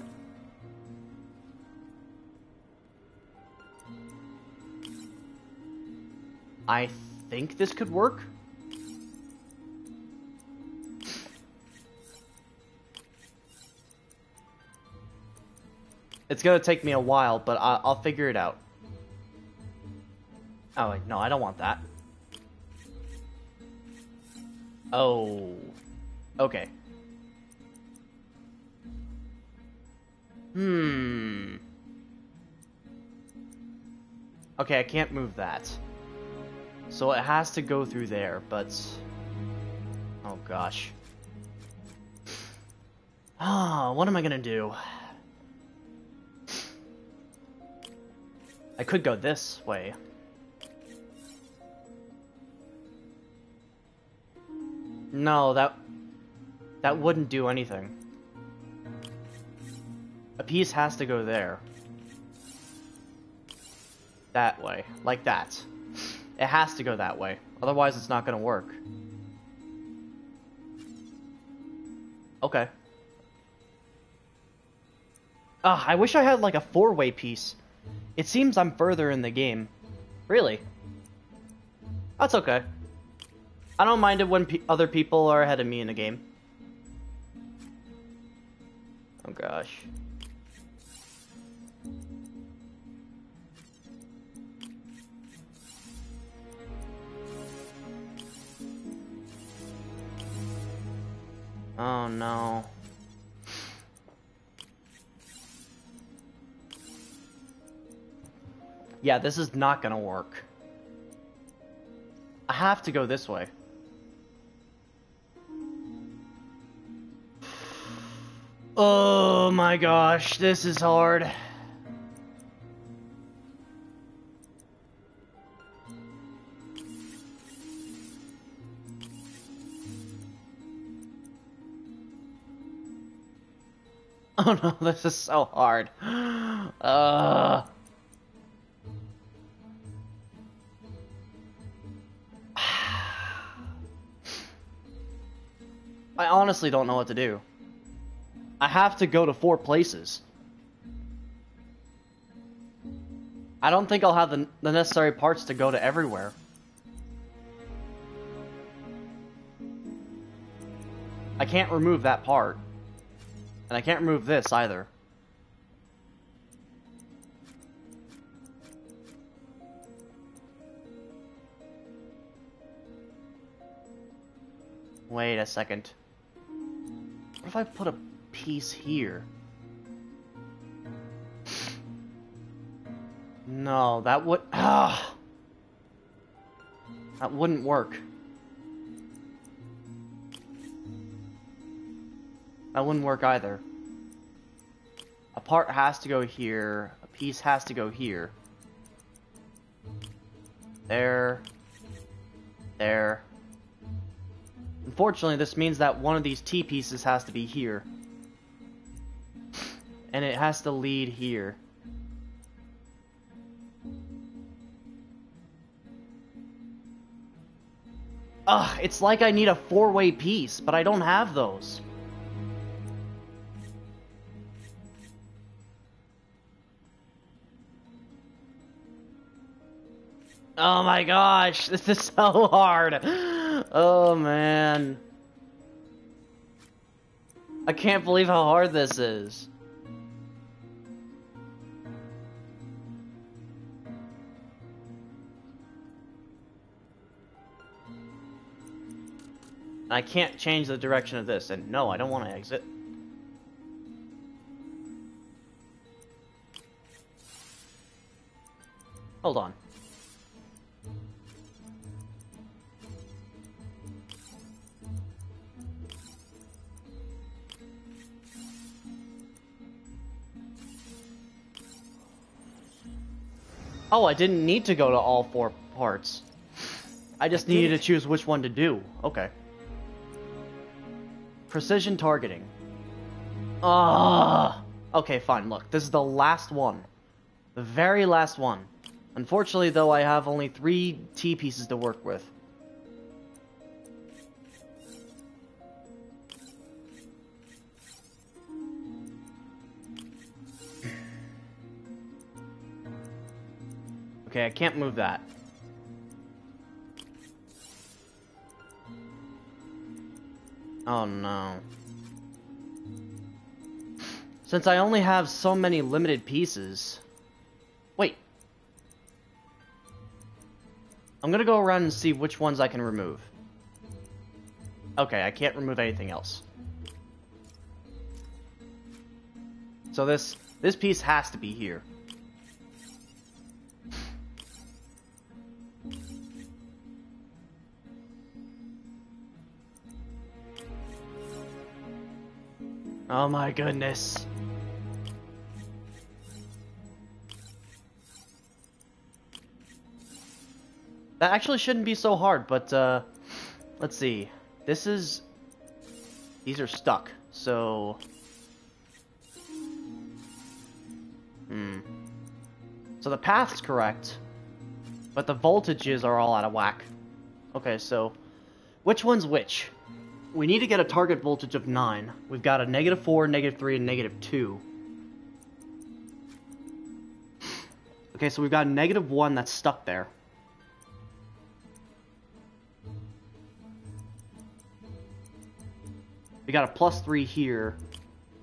I think this could work. It's gonna take me a while, but I I'll figure it out. Oh, wait, no, I don't want that. Oh. Okay. Hmm. Okay, I can't move that. So it has to go through there, but... Oh, gosh. [sighs] Ah, what am I gonna do? I could go this way. No, that that wouldn't do anything. A piece has to go there. That way, like that. It has to go that way, otherwise it's not gonna work. Okay. Ah, I wish I had like a four-way piece. It seems I'm further in the game. Really? That's okay. I don't mind it when pe other people are ahead of me in the game. Oh gosh. Oh no. Yeah, this is not gonna work. I have to go this way. Oh my gosh, this is hard. [laughs] Oh no, this is so hard. [gasps] Uh I honestly don't know what to do. I have to go to four places. I don't think I'll have the, the necessary parts to go to everywhere. I can't remove that part. And I can't remove this either. Wait a second. What if I put a piece here? No, that would... Ah! That wouldn't work. That wouldn't work either. A part has to go here. A piece has to go here. There. There. Unfortunately, this means that one of these T-pieces has to be here. And it has to lead here. Ugh, it's like I need a four-way piece, but I don't have those. Oh my gosh, [laughs] this is so hard. Oh man. I can't believe how hard this is. I can't change the direction of this, and no, I don't want to exit. Hold on. Oh, I didn't need to go to all four parts. I just needed to choose which one to do. Okay. Precision targeting. Ah. Okay, fine. Look, this is the last one. The very last one. Unfortunately, though, I have only three T-pieces to work with. Okay, I can't move that. Oh no. Since I only have so many limited pieces... Wait. I'm gonna go around and see which ones I can remove. Okay, I can't remove anything else. So this this piece has to be here. Oh my goodness. That actually shouldn't be so hard, but uh, let's see. This is... These are stuck, so... Hmm. So the path's correct, but the voltages are all out of whack. Okay, so which one's which? We need to get a target voltage of 9. We've got a negative 4, negative 3, and negative 2. Okay, so we've got a negative 1 that's stuck there. We got a plus 3 here.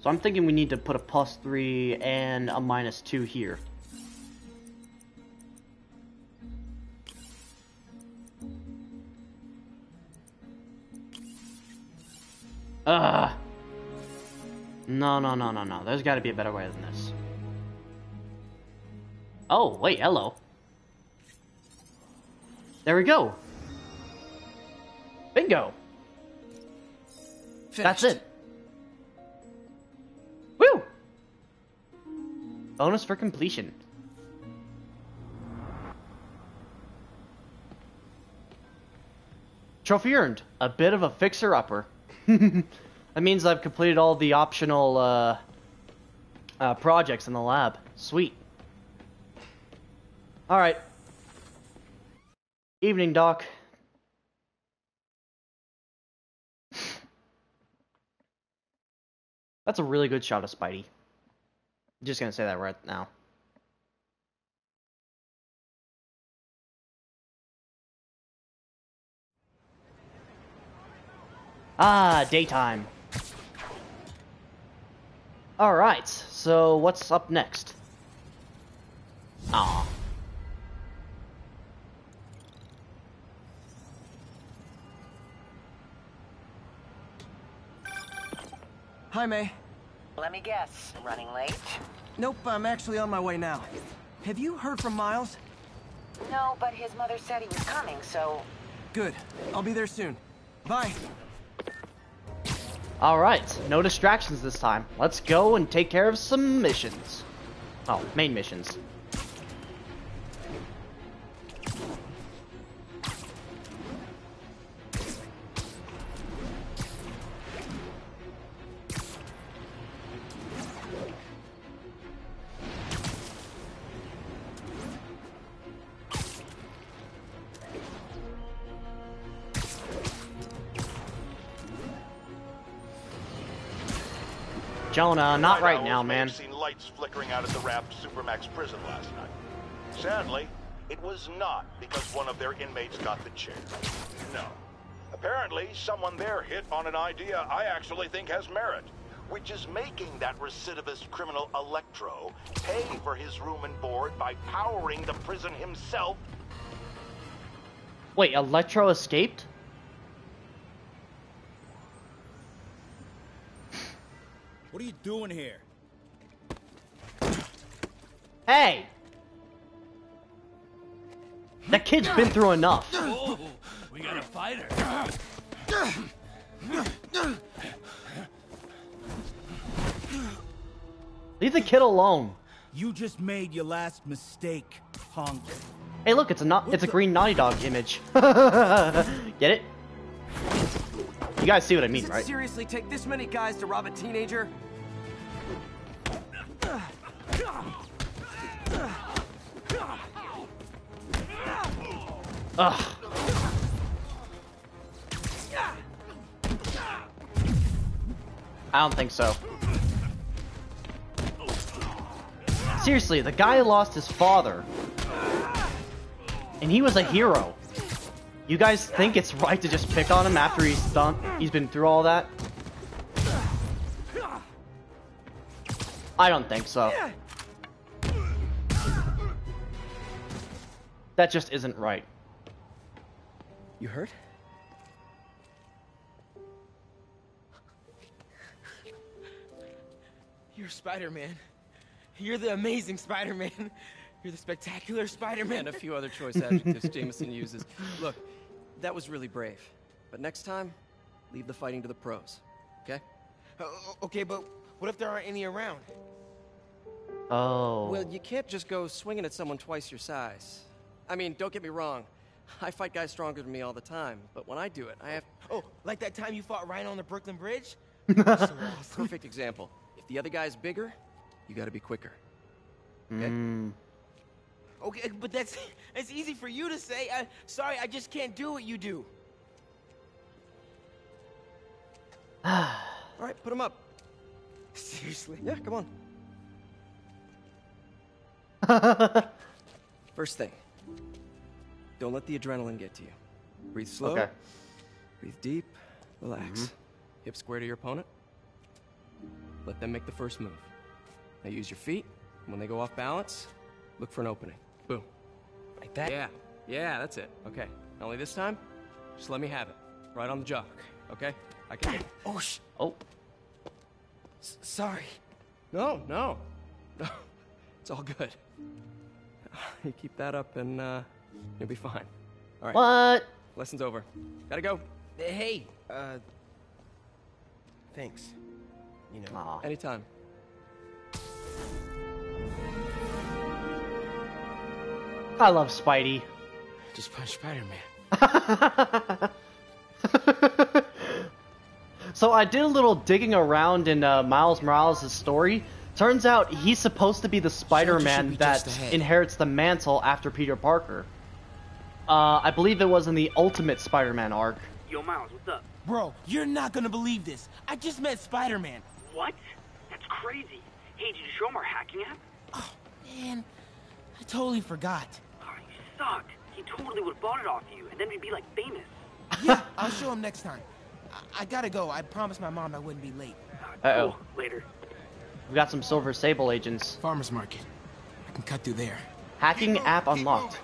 So I'm thinking we need to put a plus 3 and a minus 2 here. Ugh. No, no, no, no, no. There's got to be a better way than this. Oh, wait, hello. There we go. Bingo. Finished. That's it. Woo! Bonus for completion. Trophy earned. A bit of a fixer-upper. That means I've completed all the optional uh, uh, projects in the lab. Sweet. Alright. Evening, Doc. That's a really good shot of Spidey. Just gonna say that right now. Ah, daytime. Alright, so what's up next? Ah. Hi, May. Let me guess, running late? Nope, I'm actually on my way now. Have you heard from Miles? No, but his mother said he was coming, so Good. I'll be there soon. Bye. Alright, no distractions this time. Let's go and take care of some missions. Oh, main missions. Jonah, not right now, man. seen lights flickering out at the Raft Supermax prison last night. Sadly, it was not because one of their inmates got the chair. No. Apparently, someone there hit on an idea I actually think has merit, which is making that recidivist criminal Electro pay for his room and board by powering the prison himself Wait, Electro escaped? What are you doing here? Hey! That kid's been through enough. Oh, we got a fighter. Leave the kid alone. You just made your last mistake, punk. Hey, look, it's a not it's a green Naughty Dog image. [laughs] Get it? You guys see what I mean, Does it right? seriously take this many guys to rob a teenager? Ugh. I don't think so. Seriously, the guy lost his father. And he was a hero. You guys think it's right to just pick on him after he's done he's been through all that? I don't think so. That just isn't right. You hurt? You're Spider-Man. You're the amazing Spider-Man. You're the spectacular Spider-Man. And a few other choice adjectives Jameson uses. Look, that was really brave. But next time, leave the fighting to the pros. Okay? Uh, okay, but what if there aren't any around? Oh. Well, you can't just go swinging at someone twice your size. I mean, don't get me wrong. I fight guys stronger than me all the time, but when I do it, I have. Oh, like that time you fought Rhino on the Brooklyn Bridge? [laughs] Perfect example. If the other guy's bigger, you gotta be quicker. Okay? Mm. Okay, but that's [laughs] it's easy for you to say. Uh, sorry, I just can't do what you do. [sighs] all right, put him up. Seriously? Yeah, come on. [laughs] First thing, don't let the adrenaline get to you. Breathe slow. Okay. Breathe deep. Relax. Mhm. Hip square to your opponent. Let them make the first move. Now use your feet. When they go off balance, look for an opening. Boom. Like that? Yeah. Yeah, that's it. Okay. Only this time, just let me have it. Right on the jaw. Okay? I can. Oh, sh. Oh. S sorry. No, no, [laughs] no. It's all good. You keep that up, and uh, you'll be fine. All right. What? Lesson's over. Gotta go. Hey, uh, thanks. You know. Aw. Anytime. I love Spidey. Just punch Spider-Man. [laughs] So I did a little digging around in uh, Miles Morales' story. Turns out he's supposed to be the Spider-Man be that inherits the mantle after Peter Parker. Uh, I believe it was in the Ultimate Spider-Man arc. Yo, Miles, what's up? Bro, you're not gonna believe this. I just met Spider-Man. What? That's crazy. Hey, did you show him our hacking app? Oh, man, I totally forgot. Oh, you suck. He totally would have bought it off you, and then we'd be like famous. Yeah, I'll show him next time. I, I gotta go. I promised my mom I wouldn't be late. Uh-oh. Later. We got some Silver Sable agents. Farmer's market. I can cut through there. Hacking app unlocked.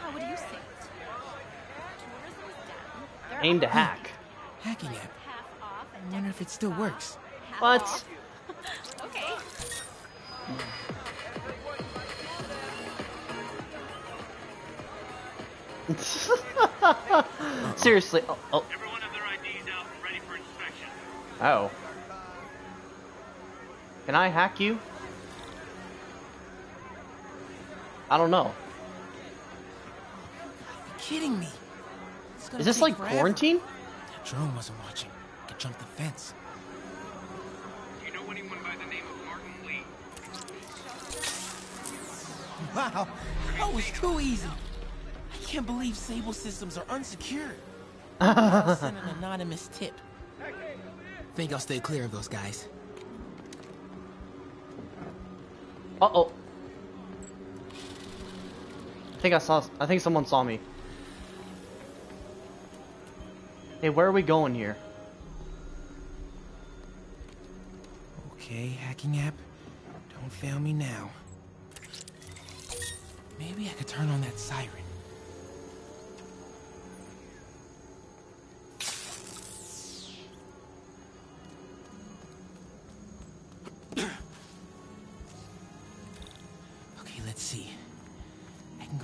How would you say it? Tourism is down. Aim to are hack. Hacking app. half off and I wonder if it still works. What? [laughs] Okay, [laughs] Seriously. Oh, oh. Everyone have their IDs out and ready for inspection. Oh. Can I hack you? I don't know. You're kidding me? Is this like forever. quarantine? drone wasn't watching. I Could jump the fence. Do you know anyone by the name of Martin Li? Wow, that was too easy. I can't believe Sable systems are unsecured. [laughs] I'll send an anonymous tip. Think I'll stay clear of those guys. Uh oh. I think I saw. I think someone saw me. Hey, where are we going here? Okay, hacking app. Don't fail me now. Maybe I could turn on that siren.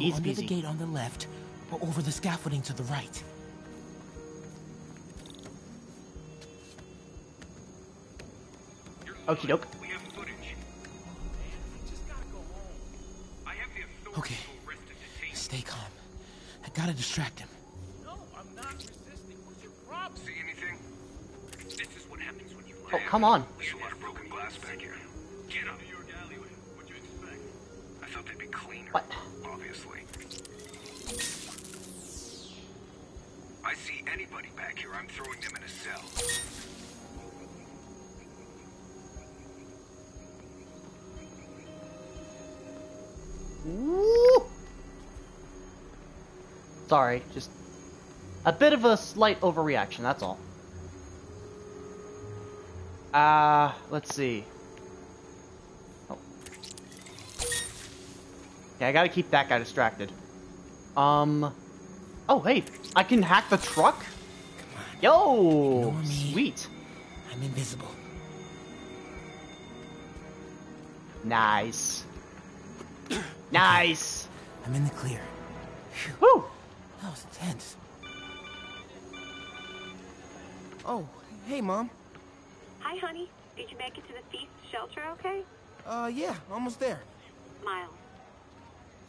Go Easy under the gate on the left or over the scaffolding to the right. Okie doke. We have footage. I have the authority Okay. to arrest and detain Stay calm. I gotta distract him. No, I'm not resisting. What's your problem? See anything? This is what happens when you Oh, come on. There's a lot of broken glass back here. Get up. New York alleyway. What'd you expect? I thought they'd be cleaner. What? Obviously. I see anybody back here, I'm throwing them in a cell. Woo! Sorry, just a bit of a slight overreaction, that's all. Uh, let's see. Okay, I gotta keep that guy distracted. Um. Oh, hey, I can hack the truck? Yo! Sweet. I'm invisible. Nice. [clears throat] Nice. I'm in the clear. Woo! That was intense. Oh, hey, Mom. Hi, honey. Did you make it to the feast shelter okay? Uh, yeah, almost there. Miles,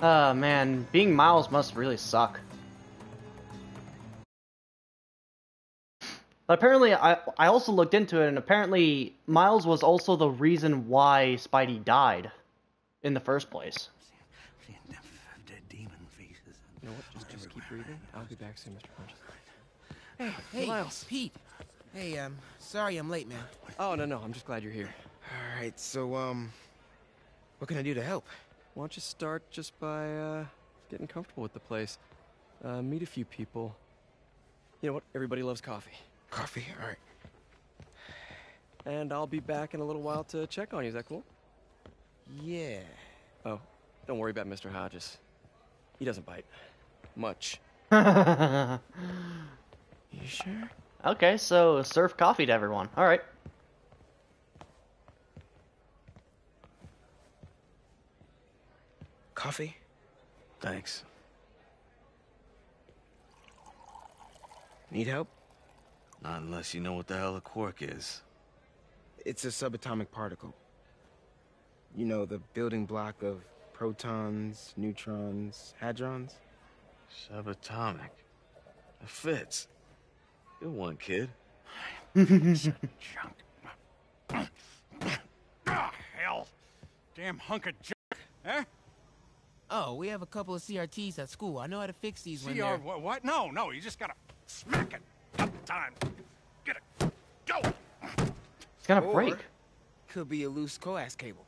Uh, man, being Miles must really suck. But apparently, I I also looked into it, and apparently, Miles was also the reason why Spidey died, in the first place. You know what? Just, just keep breathing. I'll be back soon, Mr. Punch. Hey, hey, Miles. Pete. Hey, um, sorry I'm late, man. Oh, no, no. I'm just glad you're here. All right, so, um, what can I do to help? Why don't you start just by uh, getting comfortable with the place? Uh, meet a few people. You know what? Everybody loves coffee. Coffee? All right. And I'll be back in a little while to check on you. Is that cool? Yeah. Oh, don't worry about Mr. Hodges. He doesn't bite. Much. [laughs] You sure? Okay, so serve coffee to everyone. All right. Coffee? Thanks. Need help? Not unless you know what the hell a quark is. It's a subatomic particle. You know, the building block of protons, neutrons, hadrons? Subatomic. It fits. Good one, kid. Ah, hell. Damn hunk of junk, eh? Oh, we have a couple of CRTs at school. I know how to fix these when CR, they're... what, what? No, no, you just gotta smack it. Up time. Get it. Go! It's gonna Or break. Could be a loose coax cable.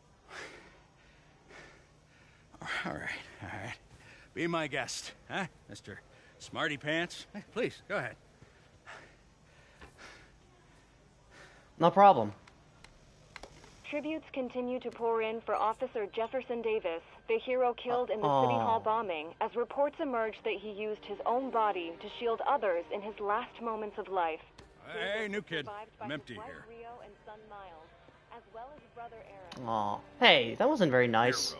All right, all right. Be my guest, huh, Mr. Smarty Pants? Hey, Please, go ahead. No problem. Tributes continue to pour in for Officer Jefferson Davis, the hero killed in the City Hall bombing, as reports emerge that he used his own body to shield others in his last moments of life. Hey, new kid. I'm empty wife here. Rio and son Miles, as well as brother Aaron. Aw. Hey, that wasn't very nice.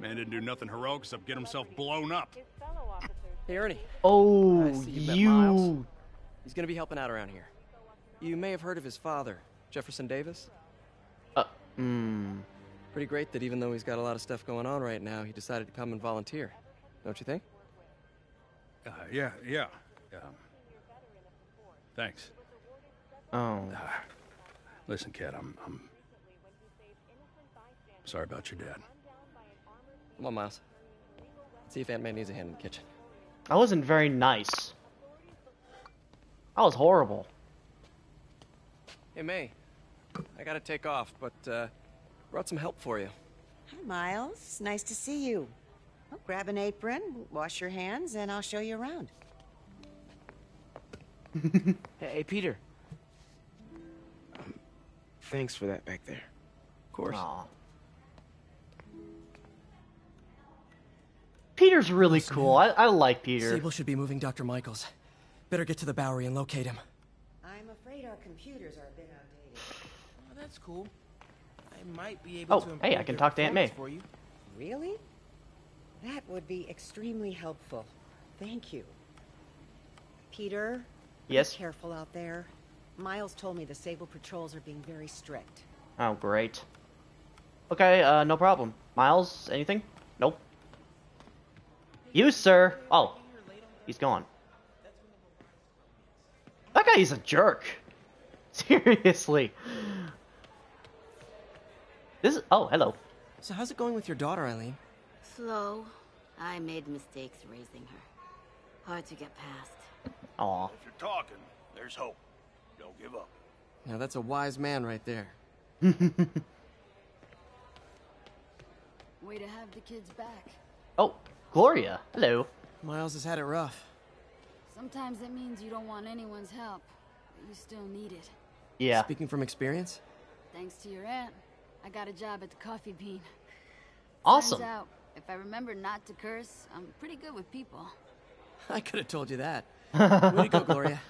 Man didn't do nothing heroic except get himself blown up. Hey, Ernie. Oh, I you you. He's gonna be helping out around here. You may have heard of his father, Jefferson Davis. Uh, hmm. Pretty great that even though he's got a lot of stuff going on right now, he decided to come and volunteer. Don't you think? Uh, yeah, yeah. Um, thanks. Oh. Listen, kid, I'm, I'm sorry about your dad. Come on, Miles. Let's see if Aunt May needs a hand in the kitchen. That wasn't very nice. That was horrible. Hey, May. I gotta take off, but uh, brought some help for you. Hi, Miles. Nice to see you. Well, grab an apron, wash your hands, and I'll show you around. [laughs] Hey, hey, Peter. Um, thanks for that back there. Of course. Peter's really cool. I, I like Peter. Sable should be moving Dr. Michaels. Better get to the Bowery and locate him. I'm afraid our computers are a bit outdated. Oh, [sighs] that's cool. I might be able Oh, to hey, I can talk to Aunt May. For you. Really? That would be extremely helpful. Thank you. Peter? Yes? Be careful out there. Miles told me the Sable patrols are being very strict. Oh, great. Okay, uh, no problem. Miles, anything? Nope. You, sir. Oh, he's gone. That guy is a jerk. [laughs] Seriously. This is. Oh, hello. So how's it going with your daughter, Eileen? Slow. I made mistakes raising her. Hard to get past. Aw. If you're talking, there's hope. Don't give up. Now that's a wise man right there. [laughs] Way to have the kids back. Oh, Gloria. Hello. Miles has had it rough. Sometimes it means you don't want anyone's help, but you still need it. Yeah. Speaking from experience? Thanks to your aunt, I got a job at the Coffee Bean. Awesome. Turns out, if I remember not to curse, I'm pretty good with people. I could have told you that. [laughs] Way to go, Gloria.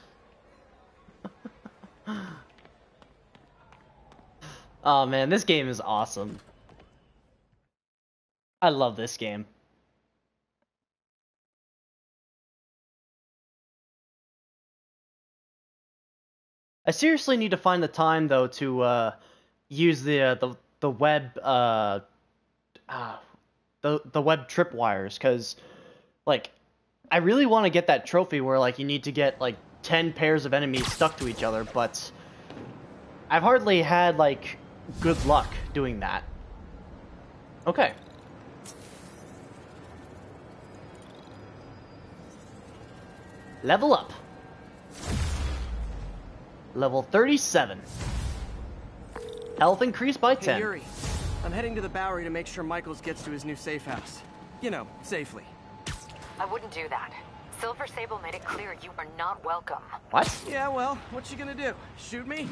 Oh man, this game is awesome. I love this game. I seriously need to find the time though to uh, use the uh, the the web uh, uh, the the web tripwires because like I really want to get that trophy where like you need to get like ten pairs of enemies stuck to each other, but I've hardly had like good luck doing that. Okay. Level up. Level 37. Health increased by 10. Hey, Yuri. I'm heading to the Bowery to make sure Michaels gets to his new safe house. You know, safely. I wouldn't do that. Silver Sable made it clear you are not welcome. What? Yeah, well, what you gonna do? Shoot me?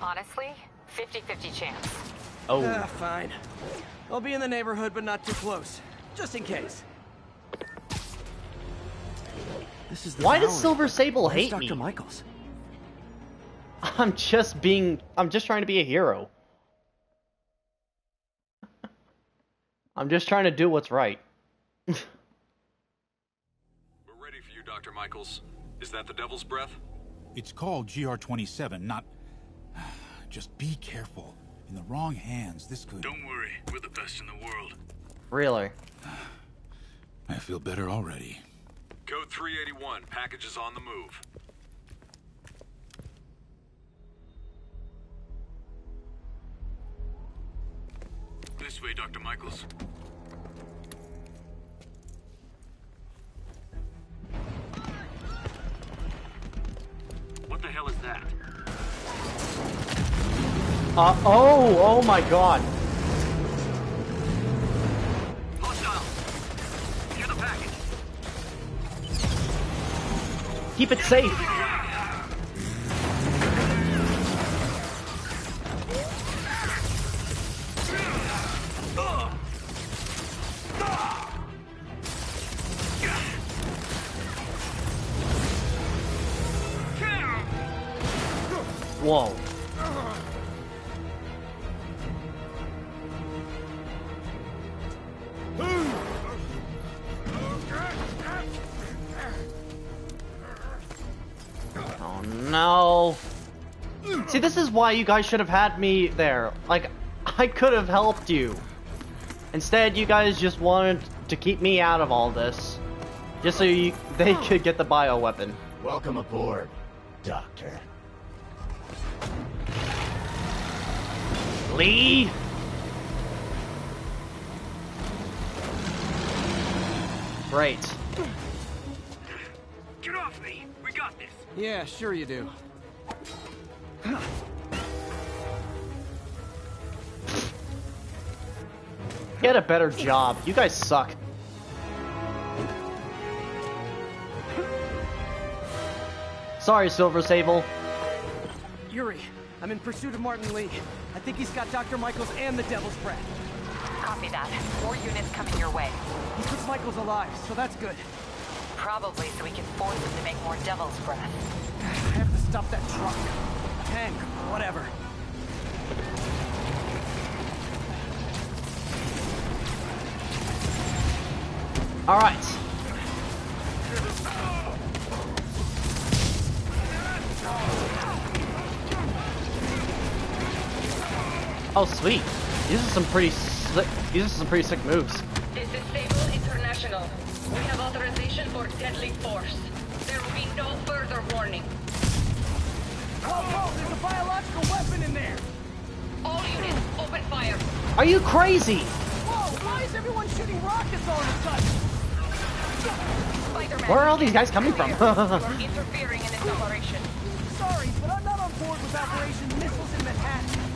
Honestly, 50-50 chance. Oh. Ah, fine. I'll be in the neighborhood, but not too close. Just in case. This is the Why does Silver Sable Where's hate Dr. me? Michaels? [laughs] I'm just being. I'm just trying to be a hero. I'm just trying to do what's right. [laughs] We're ready for you, Dr. Michaels. Is that the Devil's Breath? It's called GR27, not. [sighs] Just be careful. In the wrong hands, this could. Don't worry, we're the best in the world. Really? [sighs] I feel better already. Code 381, package is on the move. This way, Dr. Michaels. What the hell is that? Uh, oh, oh my god. Hostile. Hear the package. Keep it safe. Why you guys should have had me there. Like, I could have helped you. Instead, you guys just wanted to keep me out of all this. Just so you, they could get the bioweapon. Welcome aboard, Doctor. Li! Great. Get off me. We got this. Yeah, sure you do. Get a better job. You guys suck. Sorry, Silver Sable. Yuri, I'm in pursuit of Martin Li. I think he's got Dr. Michaels and the Devil's Breath. Copy that. More units coming your way. He keeps Michaels alive, so that's good. Probably so we can force him to make more Devil's Breath. [sighs] I have to stop that truck. Tank, whatever. All right. Oh, sweet. These are some pretty slick. These are some pretty sick moves. This is Sable International. We have authorization for deadly force. There will be no further warning. Whoa, whoa, there's a biological weapon in there! All units, open fire. Are you crazy? Whoa, why is everyone shooting rockets all of a sudden? Spider-Man, Where are all these guys coming from? [laughs] interfering in this operation. Sorry, but I'm not on board with Operation Missiles in Manhattan.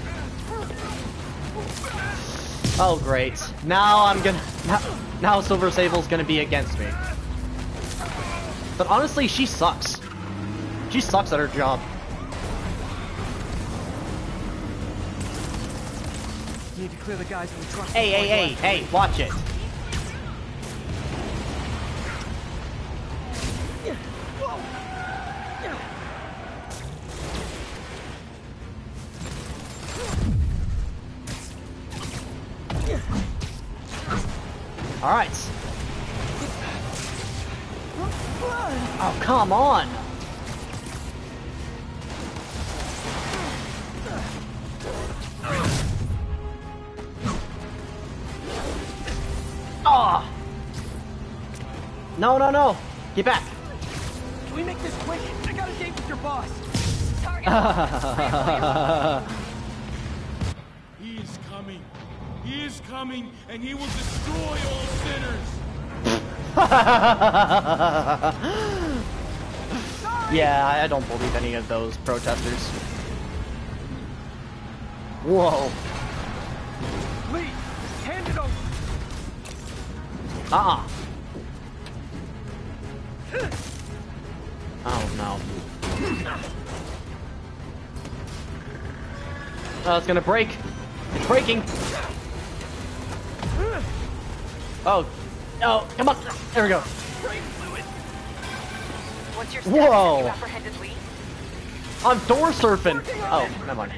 Oh, great. Now I'm gonna. Now, now Silver Sable's gonna be against me. But honestly, she sucks. She sucks at her job. Need to clear the guys from the truck. Hey, hey, hey, hey, watch it. No, no, no. Get back. Can we make this quick? I got a date with your boss. [laughs] He is coming. He is coming, and he will destroy all sinners. [laughs] yeah, I don't believe any of those protesters. Whoa. Li, hand it over. Uh-uh. Oh, it's gonna break. It's breaking. Oh. No, come on. There we go. What's your status? Have you Whoa. apprehended Li? I'm door surfing. Oh, never mind.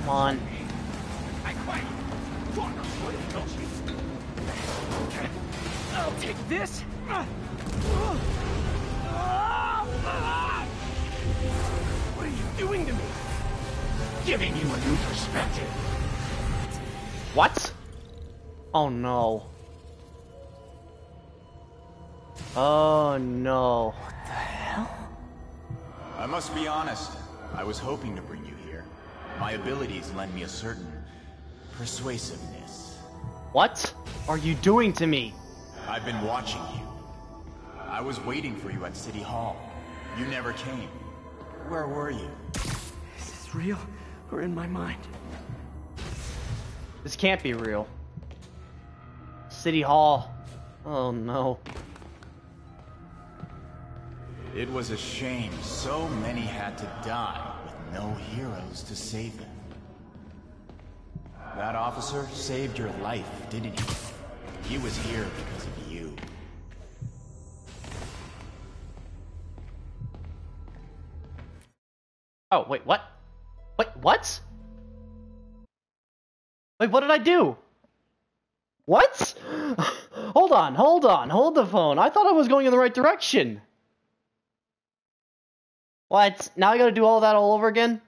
Come on. I'll take this. Doing to me? Giving you a new perspective. What? Oh no. Oh no. What the hell? I must be honest. I was hoping to bring you here. My abilities lend me a certain persuasiveness. What are you doing to me? I've been watching you. I was waiting for you at City Hall. You never came. Where were you? Is this real or in my mind? This can't be real. City Hall. Oh no. It was a shame so many had to die with no heroes to save them. That officer saved your life, didn't he? He was here because of Oh, wait, what? Wait, what? Wait, what did I do? What? [gasps] hold on, hold on, hold the phone. I thought I was going in the right direction. What? Now I gotta do all that all over again?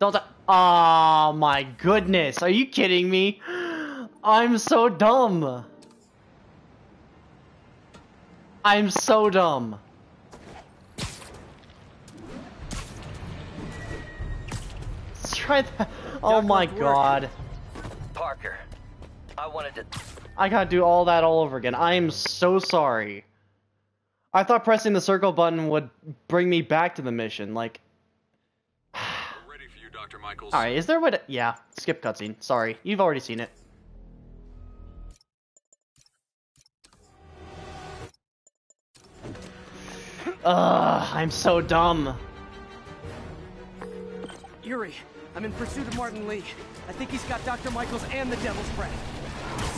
Don't I- Oh my goodness, are you kidding me? [gasps] I'm so dumb. I'm so dumb. Let's try that. Oh my god. Parker, I wanted to. I gotta do all that all over again. I am so sorry. I thought pressing the circle button would bring me back to the mission. Like, [sighs] Ready for you, Dr. Michaels. alright, is there a way to. Yeah, skip cutscene. Sorry, you've already seen it. Ugh, I'm so dumb. Yuri, I'm in pursuit of Martin Li. I think he's got Dr. Michaels and the Devil's Breath.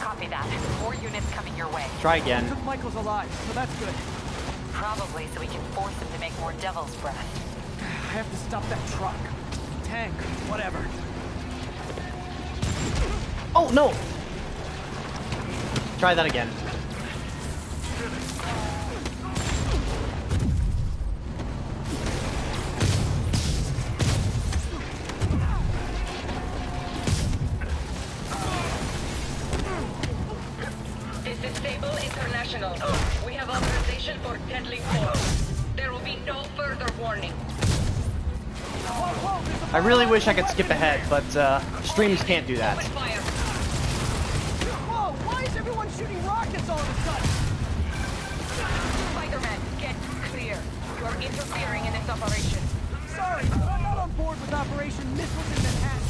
Copy that. More units coming your way. Try again. Took Michaels alive, so that's good. Probably so we can force him to make more Devil's Breath. I have to stop that truck. Tank, whatever. Oh, no! Try that again. Really wish I could skip ahead, but uh, streams can't do that. Whoa, why is everyone shooting rockets all of a sudden? Spider-Man, get clear. You are interfering in this operation. Sorry, but I'm not on board with Operation Missiles in Manhattan.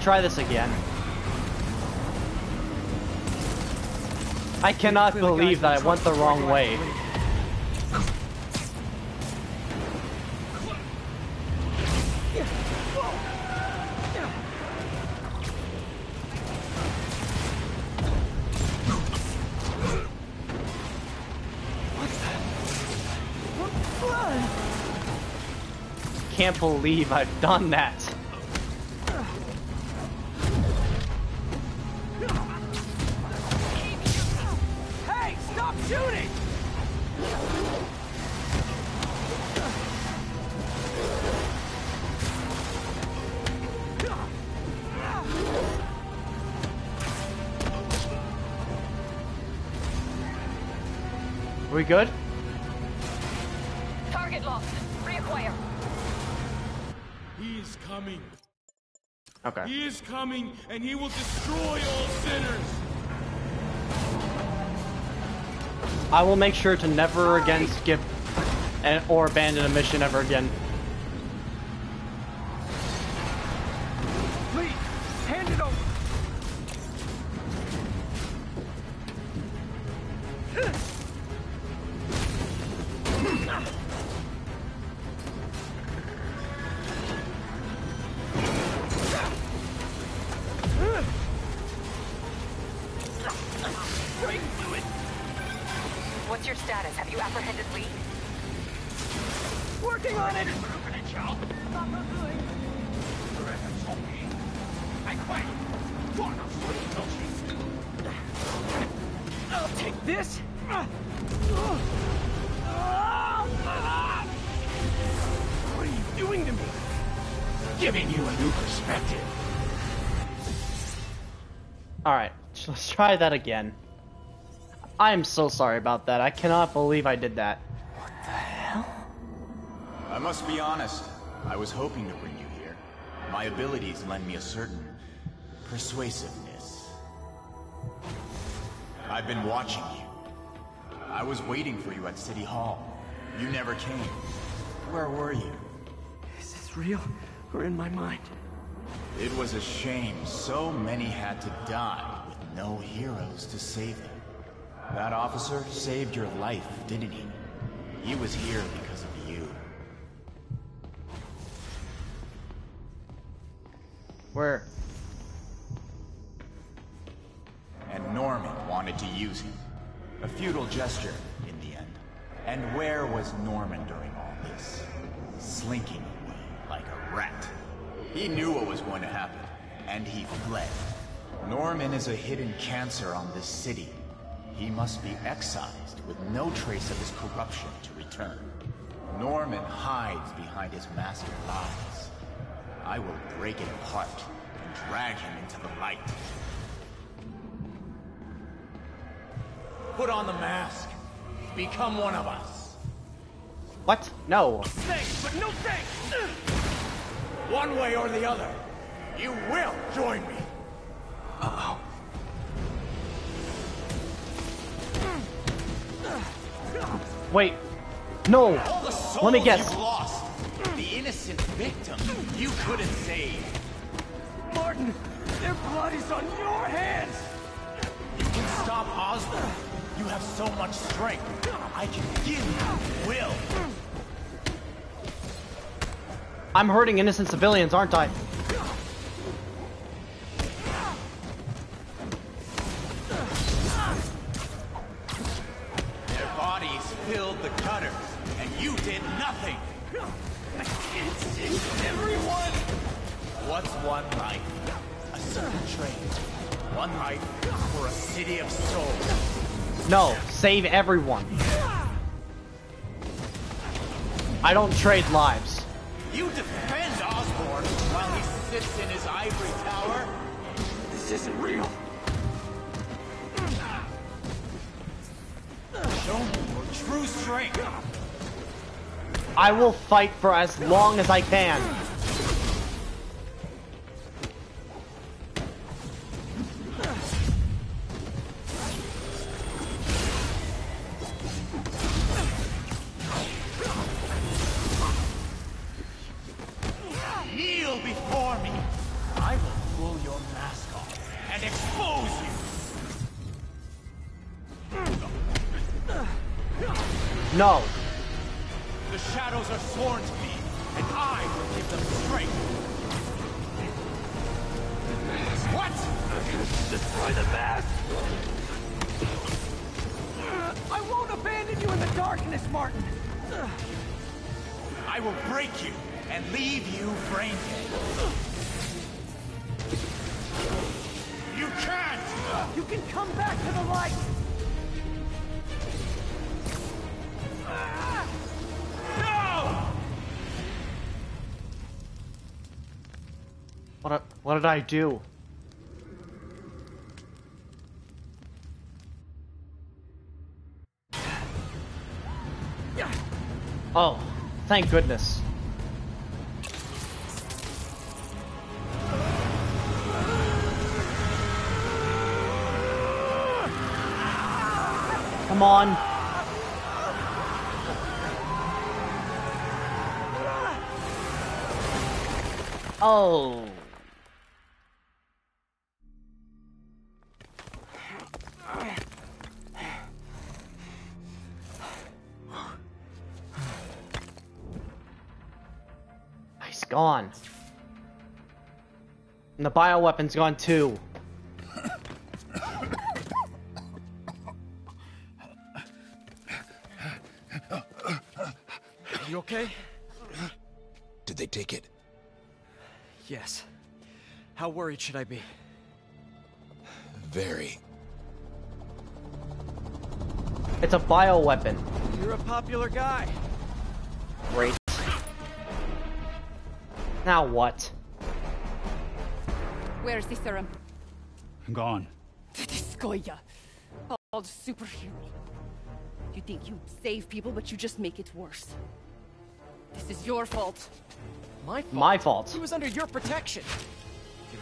Try this again. I cannot believe that I went the wrong way. Can't believe I've done that. Coming, and he will destroy all sinners. I will make sure to never again skip or abandon a mission ever again. Try that again. I am so sorry about that. I cannot believe I did that. What the hell? I must be honest. I was hoping to bring you here. My abilities lend me a certain persuasiveness. I've been watching you. I was waiting for you at City Hall. You never came. Where were you? Is this real or in my mind? It was a shame so many had to die with no heroes to save them. That officer saved your life, didn't he? He was here because of you. Where? And Norman wanted to use him. A futile gesture, in the end. And where was Norman during all this? Slinking away like a rat. He knew what was going to happen, and he fled. Norman is a hidden cancer on this city. He must be excised with no trace of his corruption to return. Norman hides behind his master lies. I will break it apart and drag him into the light. Put on the mask. Become one of us. What? No. Thanks, but no thanks! One way or the other, you will join me. Uh-oh. Wait. No. All the souls Let me guess. lost. The innocent victim you couldn't save. Martin, their blood is on your hands! You can stop Osborn. You have so much strength. I can give you will. I'm hurting innocent civilians, aren't I? Bodies filled the cutters, and you did nothing. I can't save everyone! What's one life? A certain train. One life for a city of souls. No, save everyone. I don't trade lives. You defend Osborn while he sits in his ivory tower? This isn't real. Show me your true strength. I will fight for as long as I can. No. The shadows are sworn to me, and I will give them strength. What? Destroy the mask! I won't abandon you in the darkness, Martin! I will break you and leave you brain dead. You can't! You can come back to the light! What? What did I do? Oh, thank goodness. Come on. Oh. He's gone. And the bioweapon's gone too. You okay? Did they take it? Yes. How worried should I be? Very. It's a bioweapon. You're a popular guy. Great. Now what? Where's the serum? I'm gone. This Goya. Called superhero. You think you save people, but you just make it worse. This is your fault. My fault? My fault. He was under your protection.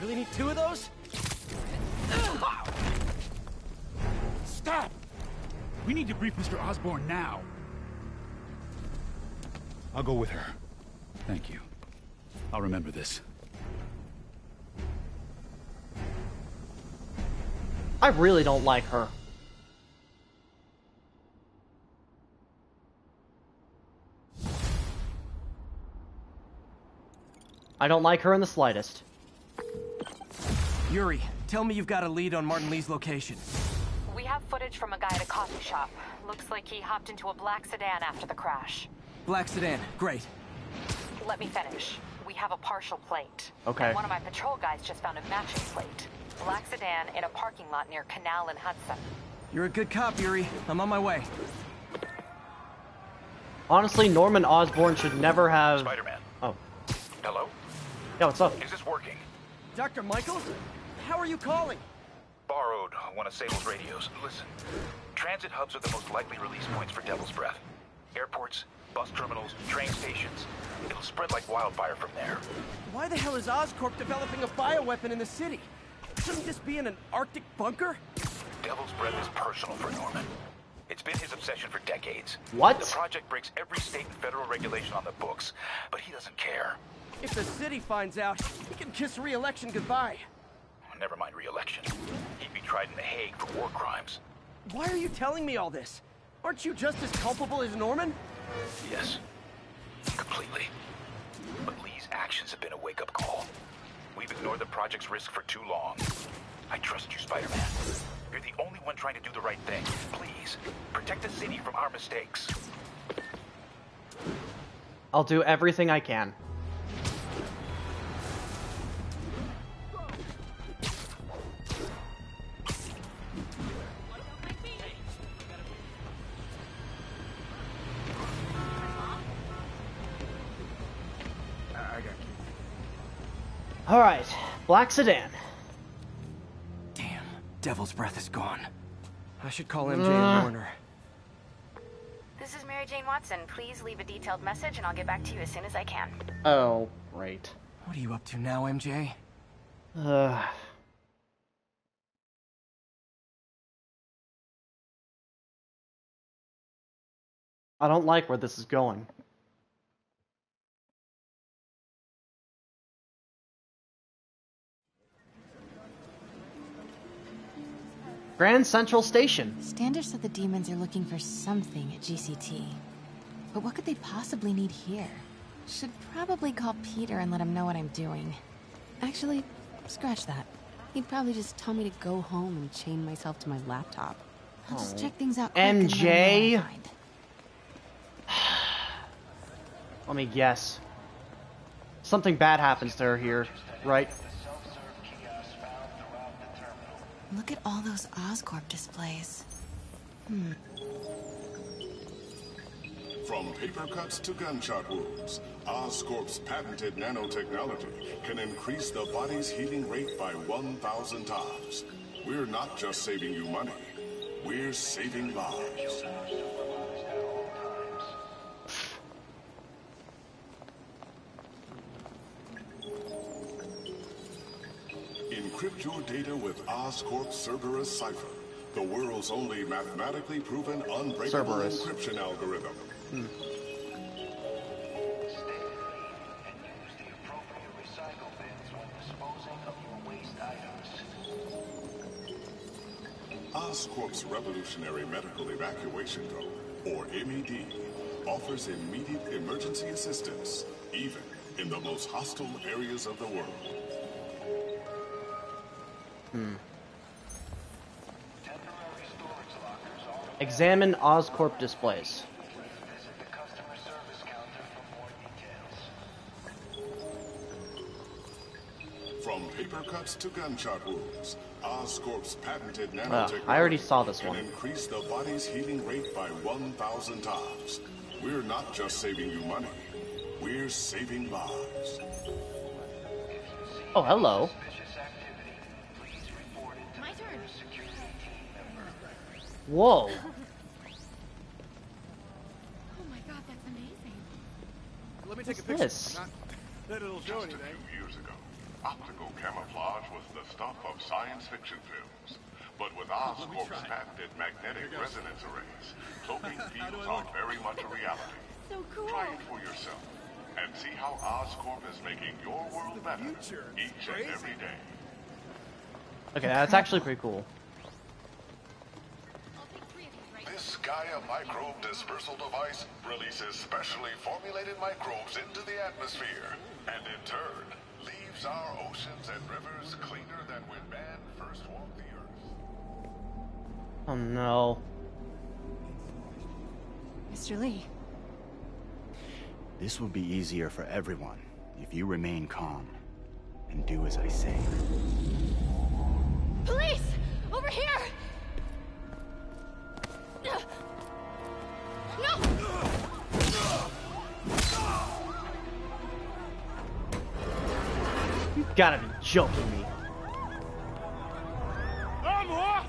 You really need two of those? Stop Stop! We need to brief Mr. Osborn now. I'll go with her. Thank you. I'll remember this. I really don't like her. I don't like her in the slightest. Yuri, tell me you've got a lead on Martin Li's location. We have footage from a guy at a coffee shop. Looks like he hopped into a black sedan after the crash. Black sedan, great. Let me finish. We have a partial plate. Okay. And one of my patrol guys just found a matching plate. Black sedan in a parking lot near Canal and Hudson. You're a good cop, Yuri. I'm on my way. Honestly, Norman Osborn should never have. Spider-Man. Oh. Hello? Yeah, what's up? Is this working? Dr. Michaels? How are you calling? Borrowed one of Sable's radios. Listen, transit hubs are the most likely release points for Devil's Breath. Airports, bus terminals, train stations. It'll spread like wildfire from there. Why the hell is Oscorp developing a bioweapon in the city? Shouldn't this be in an Arctic bunker? Devil's Breath is personal for Norman. It's been his obsession for decades. What? The project breaks every state and federal regulation on the books, but he doesn't care. If the city finds out, he can kiss re-election goodbye. Never mind re-election. He'd be tried in The Hague for war crimes. Why are you telling me all this? Aren't you just as culpable as Norman? Yes. Completely. But Li's actions have been a wake-up call. We've ignored the project's risk for too long. I trust you, Spider-Man. You're the only one trying to do the right thing. Please, protect the city from our mistakes. I'll do everything I can. Alright, black sedan. Damn, Devil's Breath is gone. I should call MJ Uh. and Warner. This is Mary Jane Watson. Please leave a detailed message and I'll get back to you as soon as I can. Oh, right. What are you up to now, MJ? Uh, I don't like where this is going. Grand Central Station. Standish said the demons are looking for something at GCT. But what could they possibly need here? Should probably call Peter and let him know what I'm doing. Actually, scratch that. He'd probably just tell me to go home and chain myself to my laptop. I'll just Oh. check things out quick and let him know what I MJ? [sighs] Let me guess. Something bad happens to her here, right? Look at all those Oscorp displays. Hmm. From paper cuts to gunshot wounds, Oscorp's patented nanotechnology can increase the body's healing rate by 1,000 times. We're not just saving you money, we're saving lives. Encrypt your data with Oscorp Cerberus Cipher, the world's only mathematically proven unbreakable Cerberus. encryption algorithm. Hmm. Oscorp's Revolutionary Medical Evacuation Drone, or MED, offers immediate emergency assistance, even in the most hostile areas of the world. Hmm. Examine Oscorp displays. From paper cuts to gunshot wounds, Oscorp's patented Ugh, nanotechnology I already saw this one. increase the body's healing rate by 1,000 times. We're not just saving you money, we're saving lives. Oh, hello. Whoa. [laughs] Oh my god, that's amazing. Let me take a picture. this? Not that it'll show anything. Years ago, optical camouflage was the stuff of science fiction films. But with oh, Oscorp's patented magnetic resonance arrays, cloaking [laughs] fields are very much a reality. So cool. Try it for yourself and see how Oscorp is making your world better each and every day. Okay, that's actually pretty cool. Gaia microbe dispersal device releases specially formulated microbes into the atmosphere, and in turn, leaves our oceans and rivers cleaner than when man first walked the earth. Oh no. Mr. Li. This will be easier for everyone if you remain calm and do as I say. Police! Over here! No! You gotta be joking me. I'm off!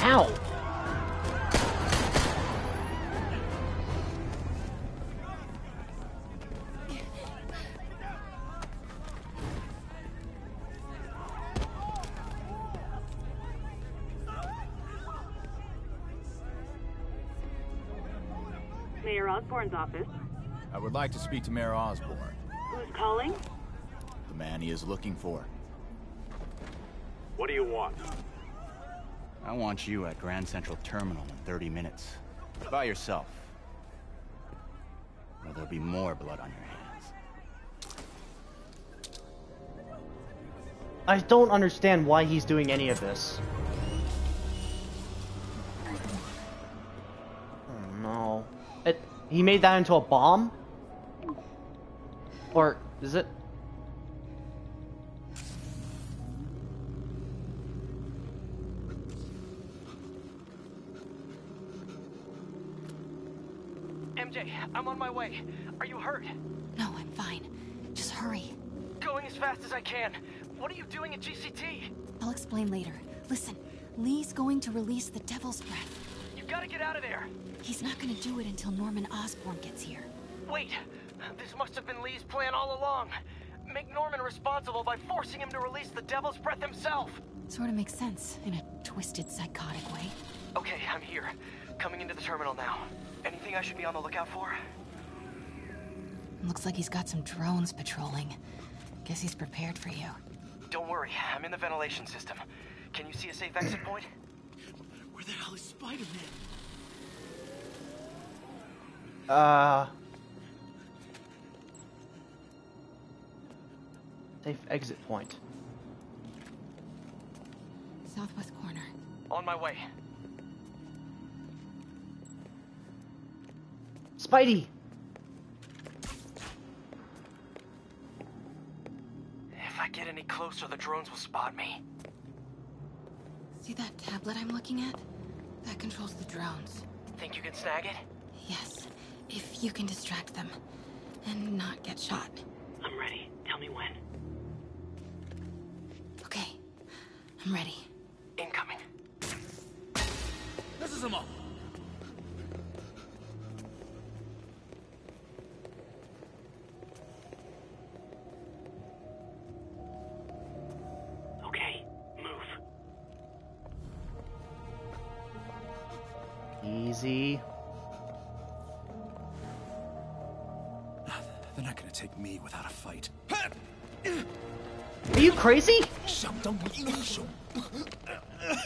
Ow! Osborn's office. I would like to speak to Mayor Osborn, Who's calling? the man he is looking for. What do you want? I want you at Grand Central Terminal in 30 minutes. By yourself. Or there'll be more blood on your hands. I don't understand why he's doing any of this. He made that into a bomb? Or is it? MJ, I'm on my way. Are you hurt? No, I'm fine. Just hurry. Going as fast as I can. What are you doing at GCT? I'll explain later. Listen, Li's going to release the Devil's Breath. Gotta get out of there. He's not gonna do it until Norman Osborn gets here. Wait, this must have been Li's plan all along. Make Norman responsible by forcing him to release the Devil's Breath himself. Sort of makes sense, in a twisted, psychotic way. Okay, I'm here. Coming into the terminal now. Anything I should be on the lookout for? Looks like he's got some drones patrolling. Guess he's prepared for you. Don't worry, I'm in the ventilation system. Can you see a safe exit point? Where the hell is Spider-Man? Uh. Safe exit point. Southwest corner. On my way. Spidey! If I get any closer, the drones will spot me. See that tablet I'm looking at? That controls the drones. Think you can snag it? Yes, if you can distract them and not get shot. I'm ready. Tell me when. Okay, I'm ready. Incoming. This is him up. me without a fight. Are you crazy?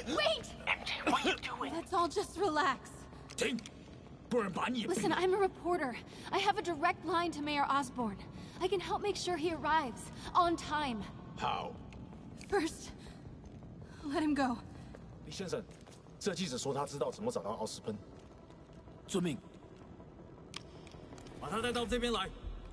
Wait! MJ, what are you doing? Let's all just relax. Listen, I'm a reporter. I have a direct line to Mayor Osborn. I can help make sure he arrives. On time. How? First, let him go. 李先生，这记者说他知道怎么找到奥斯本。遵命。把他带到这边来。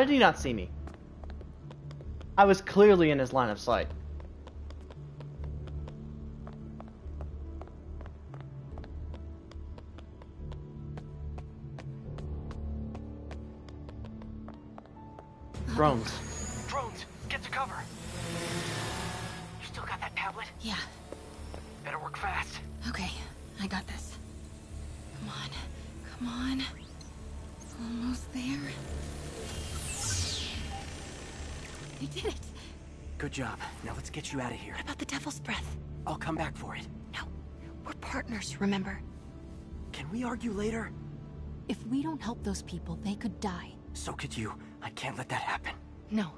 How did he not see me? I was clearly in his line of sight. Drones. Good job. Now let's get you out of here. What about the devil's breath? I'll come back for it. No. We're partners, remember? Can we argue later? If we don't help those people, they could die. So could you. I can't let that happen. No.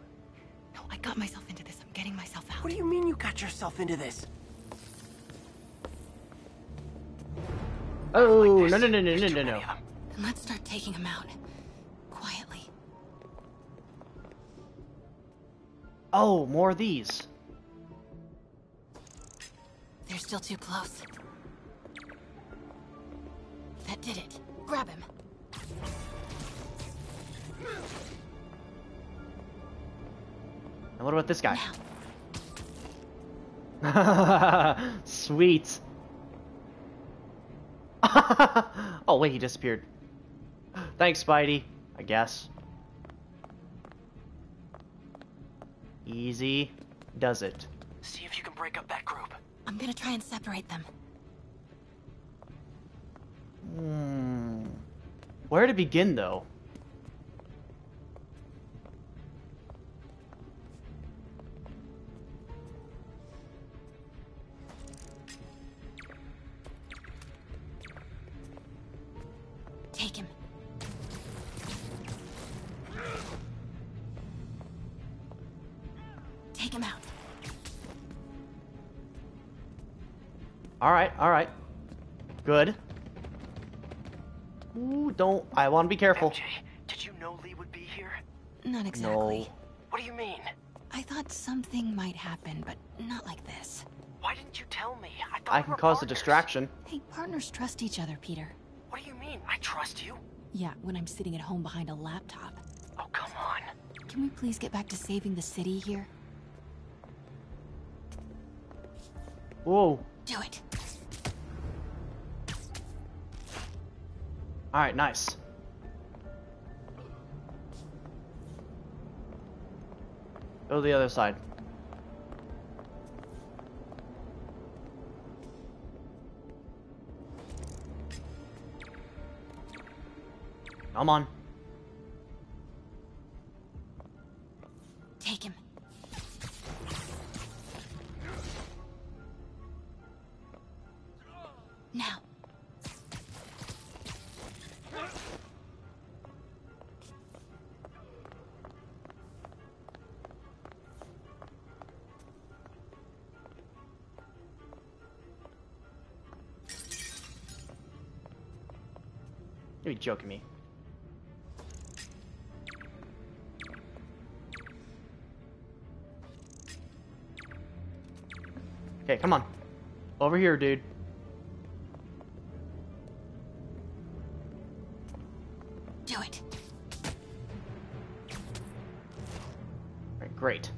No, I got myself into this. I'm getting myself out. What do you mean you got yourself into this? Oh, no, no, no, no, no, no, no. Then let's start taking them out. Oh, more of these. They're still too close. That did it. Grab him. And what about this guy? [laughs] Sweet. [laughs] oh wait, he disappeared. Thanks, Spidey. I guess. Easy does it. See if you can break up that group. I'm gonna try and separate them. Hmm. Where to begin, though? Alright, alright. Good. Ooh, don't. I want to be careful. MJ, did you know Li would be here? Not exactly. No. What do you mean? I thought something might happen, but not like this. Why didn't you tell me? I thought I we can were cause a distraction. Hey, partners trust each other, Peter. What do you mean? I trust you. Yeah, when I'm sitting at home behind a laptop. Oh, come on. Can we please get back to saving the city here? Whoa. Do it. Alright, nice. Go to the other side. Come on. You're joking me. Okay, come on. Over here, dude. Do it. Great.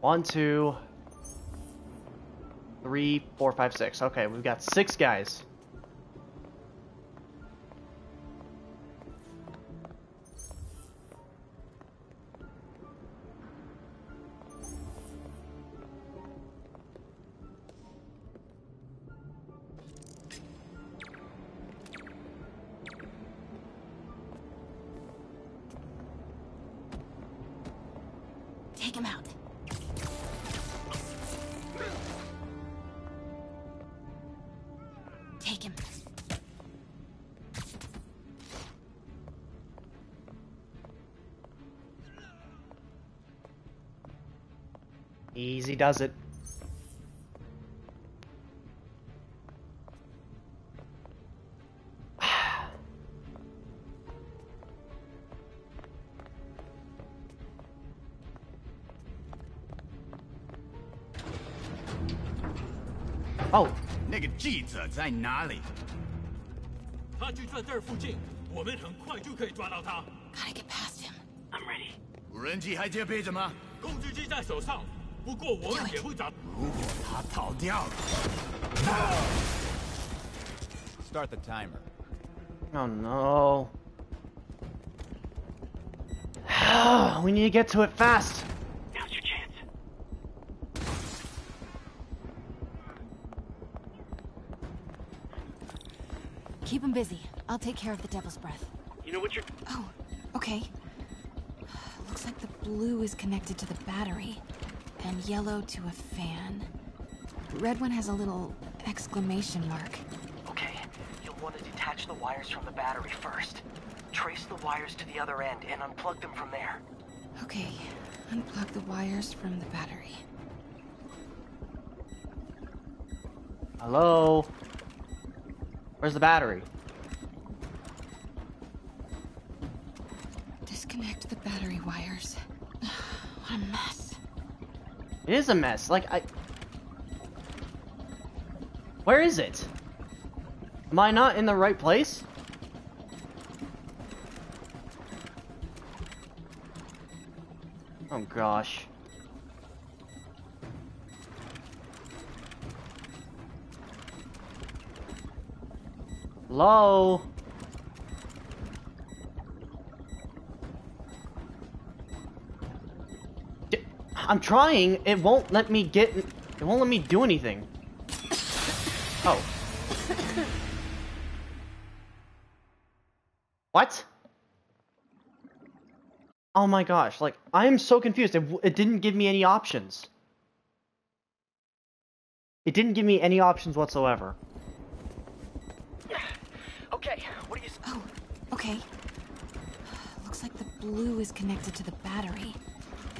One, two, three, four, five, six. Okay, we've got six guys. does it. Oh. 那个记者在哪里？他就在这儿附近，我们很快就可以抓到他。Gotta get past him. I'm ready. 无人机还戒备着吗？控制机在手上，不过我们也会找。如果他逃掉了，Start the timer. Oh no. [sighs] we need to get to it fast. Now's your chance. Keep him busy. I'll take care of the Devil's Breath. You know what you're... Oh, okay. [sighs] Looks like the blue is connected to the battery, and yellow to a fan. Red one has a little exclamation mark. Okay, you'll want to detach the wires from the battery first. Trace the wires to the other end and unplug them from there. Okay, unplug the wires from the battery. Hello? Where's the battery? It is a mess. Like, I... Where is it? Am I not in the right place? Oh gosh. Hello? I'm trying. It won't let me get. It won't let me do anything. Oh. What? Oh my gosh, like, I am so confused. It, it didn't give me any options. It didn't give me any options whatsoever. Okay, what do you... Oh, okay. Looks like the blue is connected to the battery,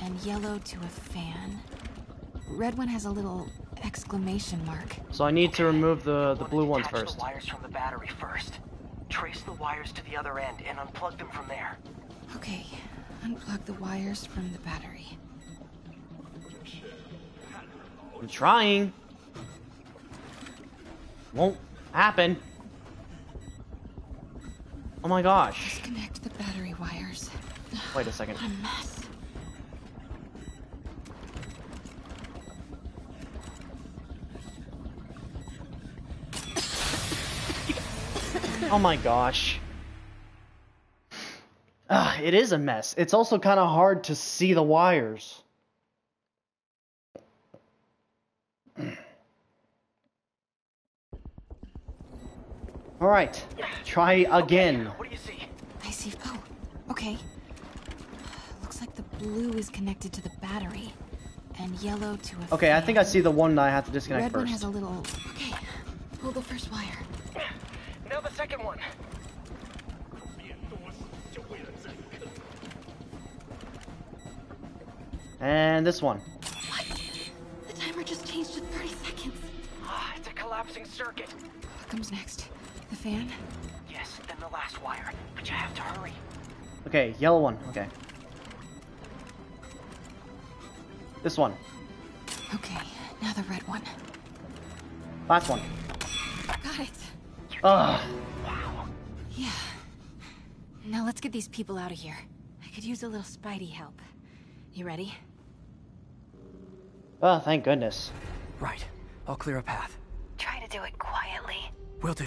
and yellow to a fan. Red one has a little exclamation mark. So I need to remove the, the blue ones Detach first. the wires from the battery first. Trace the wires to the other end and unplug them from there. Okay, unplug the wires from the battery. I'm trying. Won't happen. Oh my gosh. Disconnect the battery wires. Wait a second. What [sighs] a mess. Oh my gosh. Ah, it is a mess. It's also kind of hard to see the wires. All right, try again. What do you see? I see. Oh, okay. Looks like the blue is connected to the battery, and yellow to a. Okay, I think I see the one that I have to disconnect Red disconnect one first. has a little. Okay, pull the first wire. Now the second one. And this one. What? The timer just changed to 30 seconds. Ah, it's a collapsing circuit. What comes next? The fan? Yes, then the last wire. But you have to hurry. Okay, yellow one. Okay. This one. Okay, now the red one. Last one. Got it. Ugh. Yeah. Now let's get these people out of here. I could use a little Spidey help. You ready? Oh, thank goodness. Right. I'll clear a path. Try to do it quietly. Will do.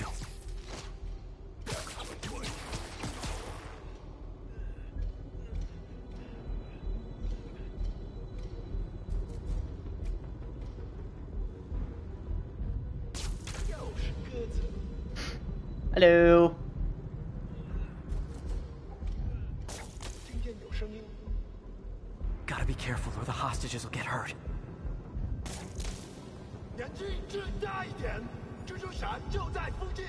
Hello. Gotta be careful or the hostages will get hurt. 眼睛睁大一点，蜘蛛侠就在附近。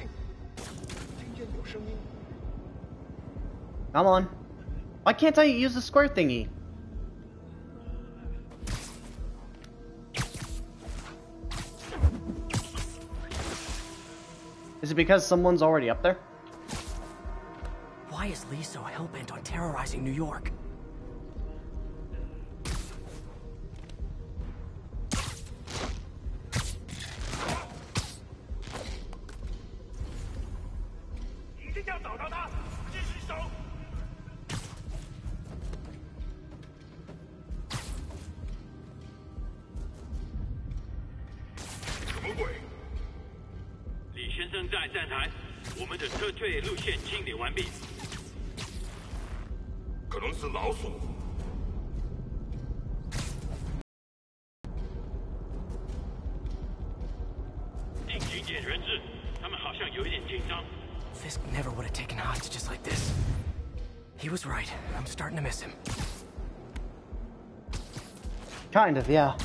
听见有声音， Come on. Why can't I use the square thingy? Is it because someone's already up there? Why is Li so hell-bent on terrorizing New York? Kind of, yeah.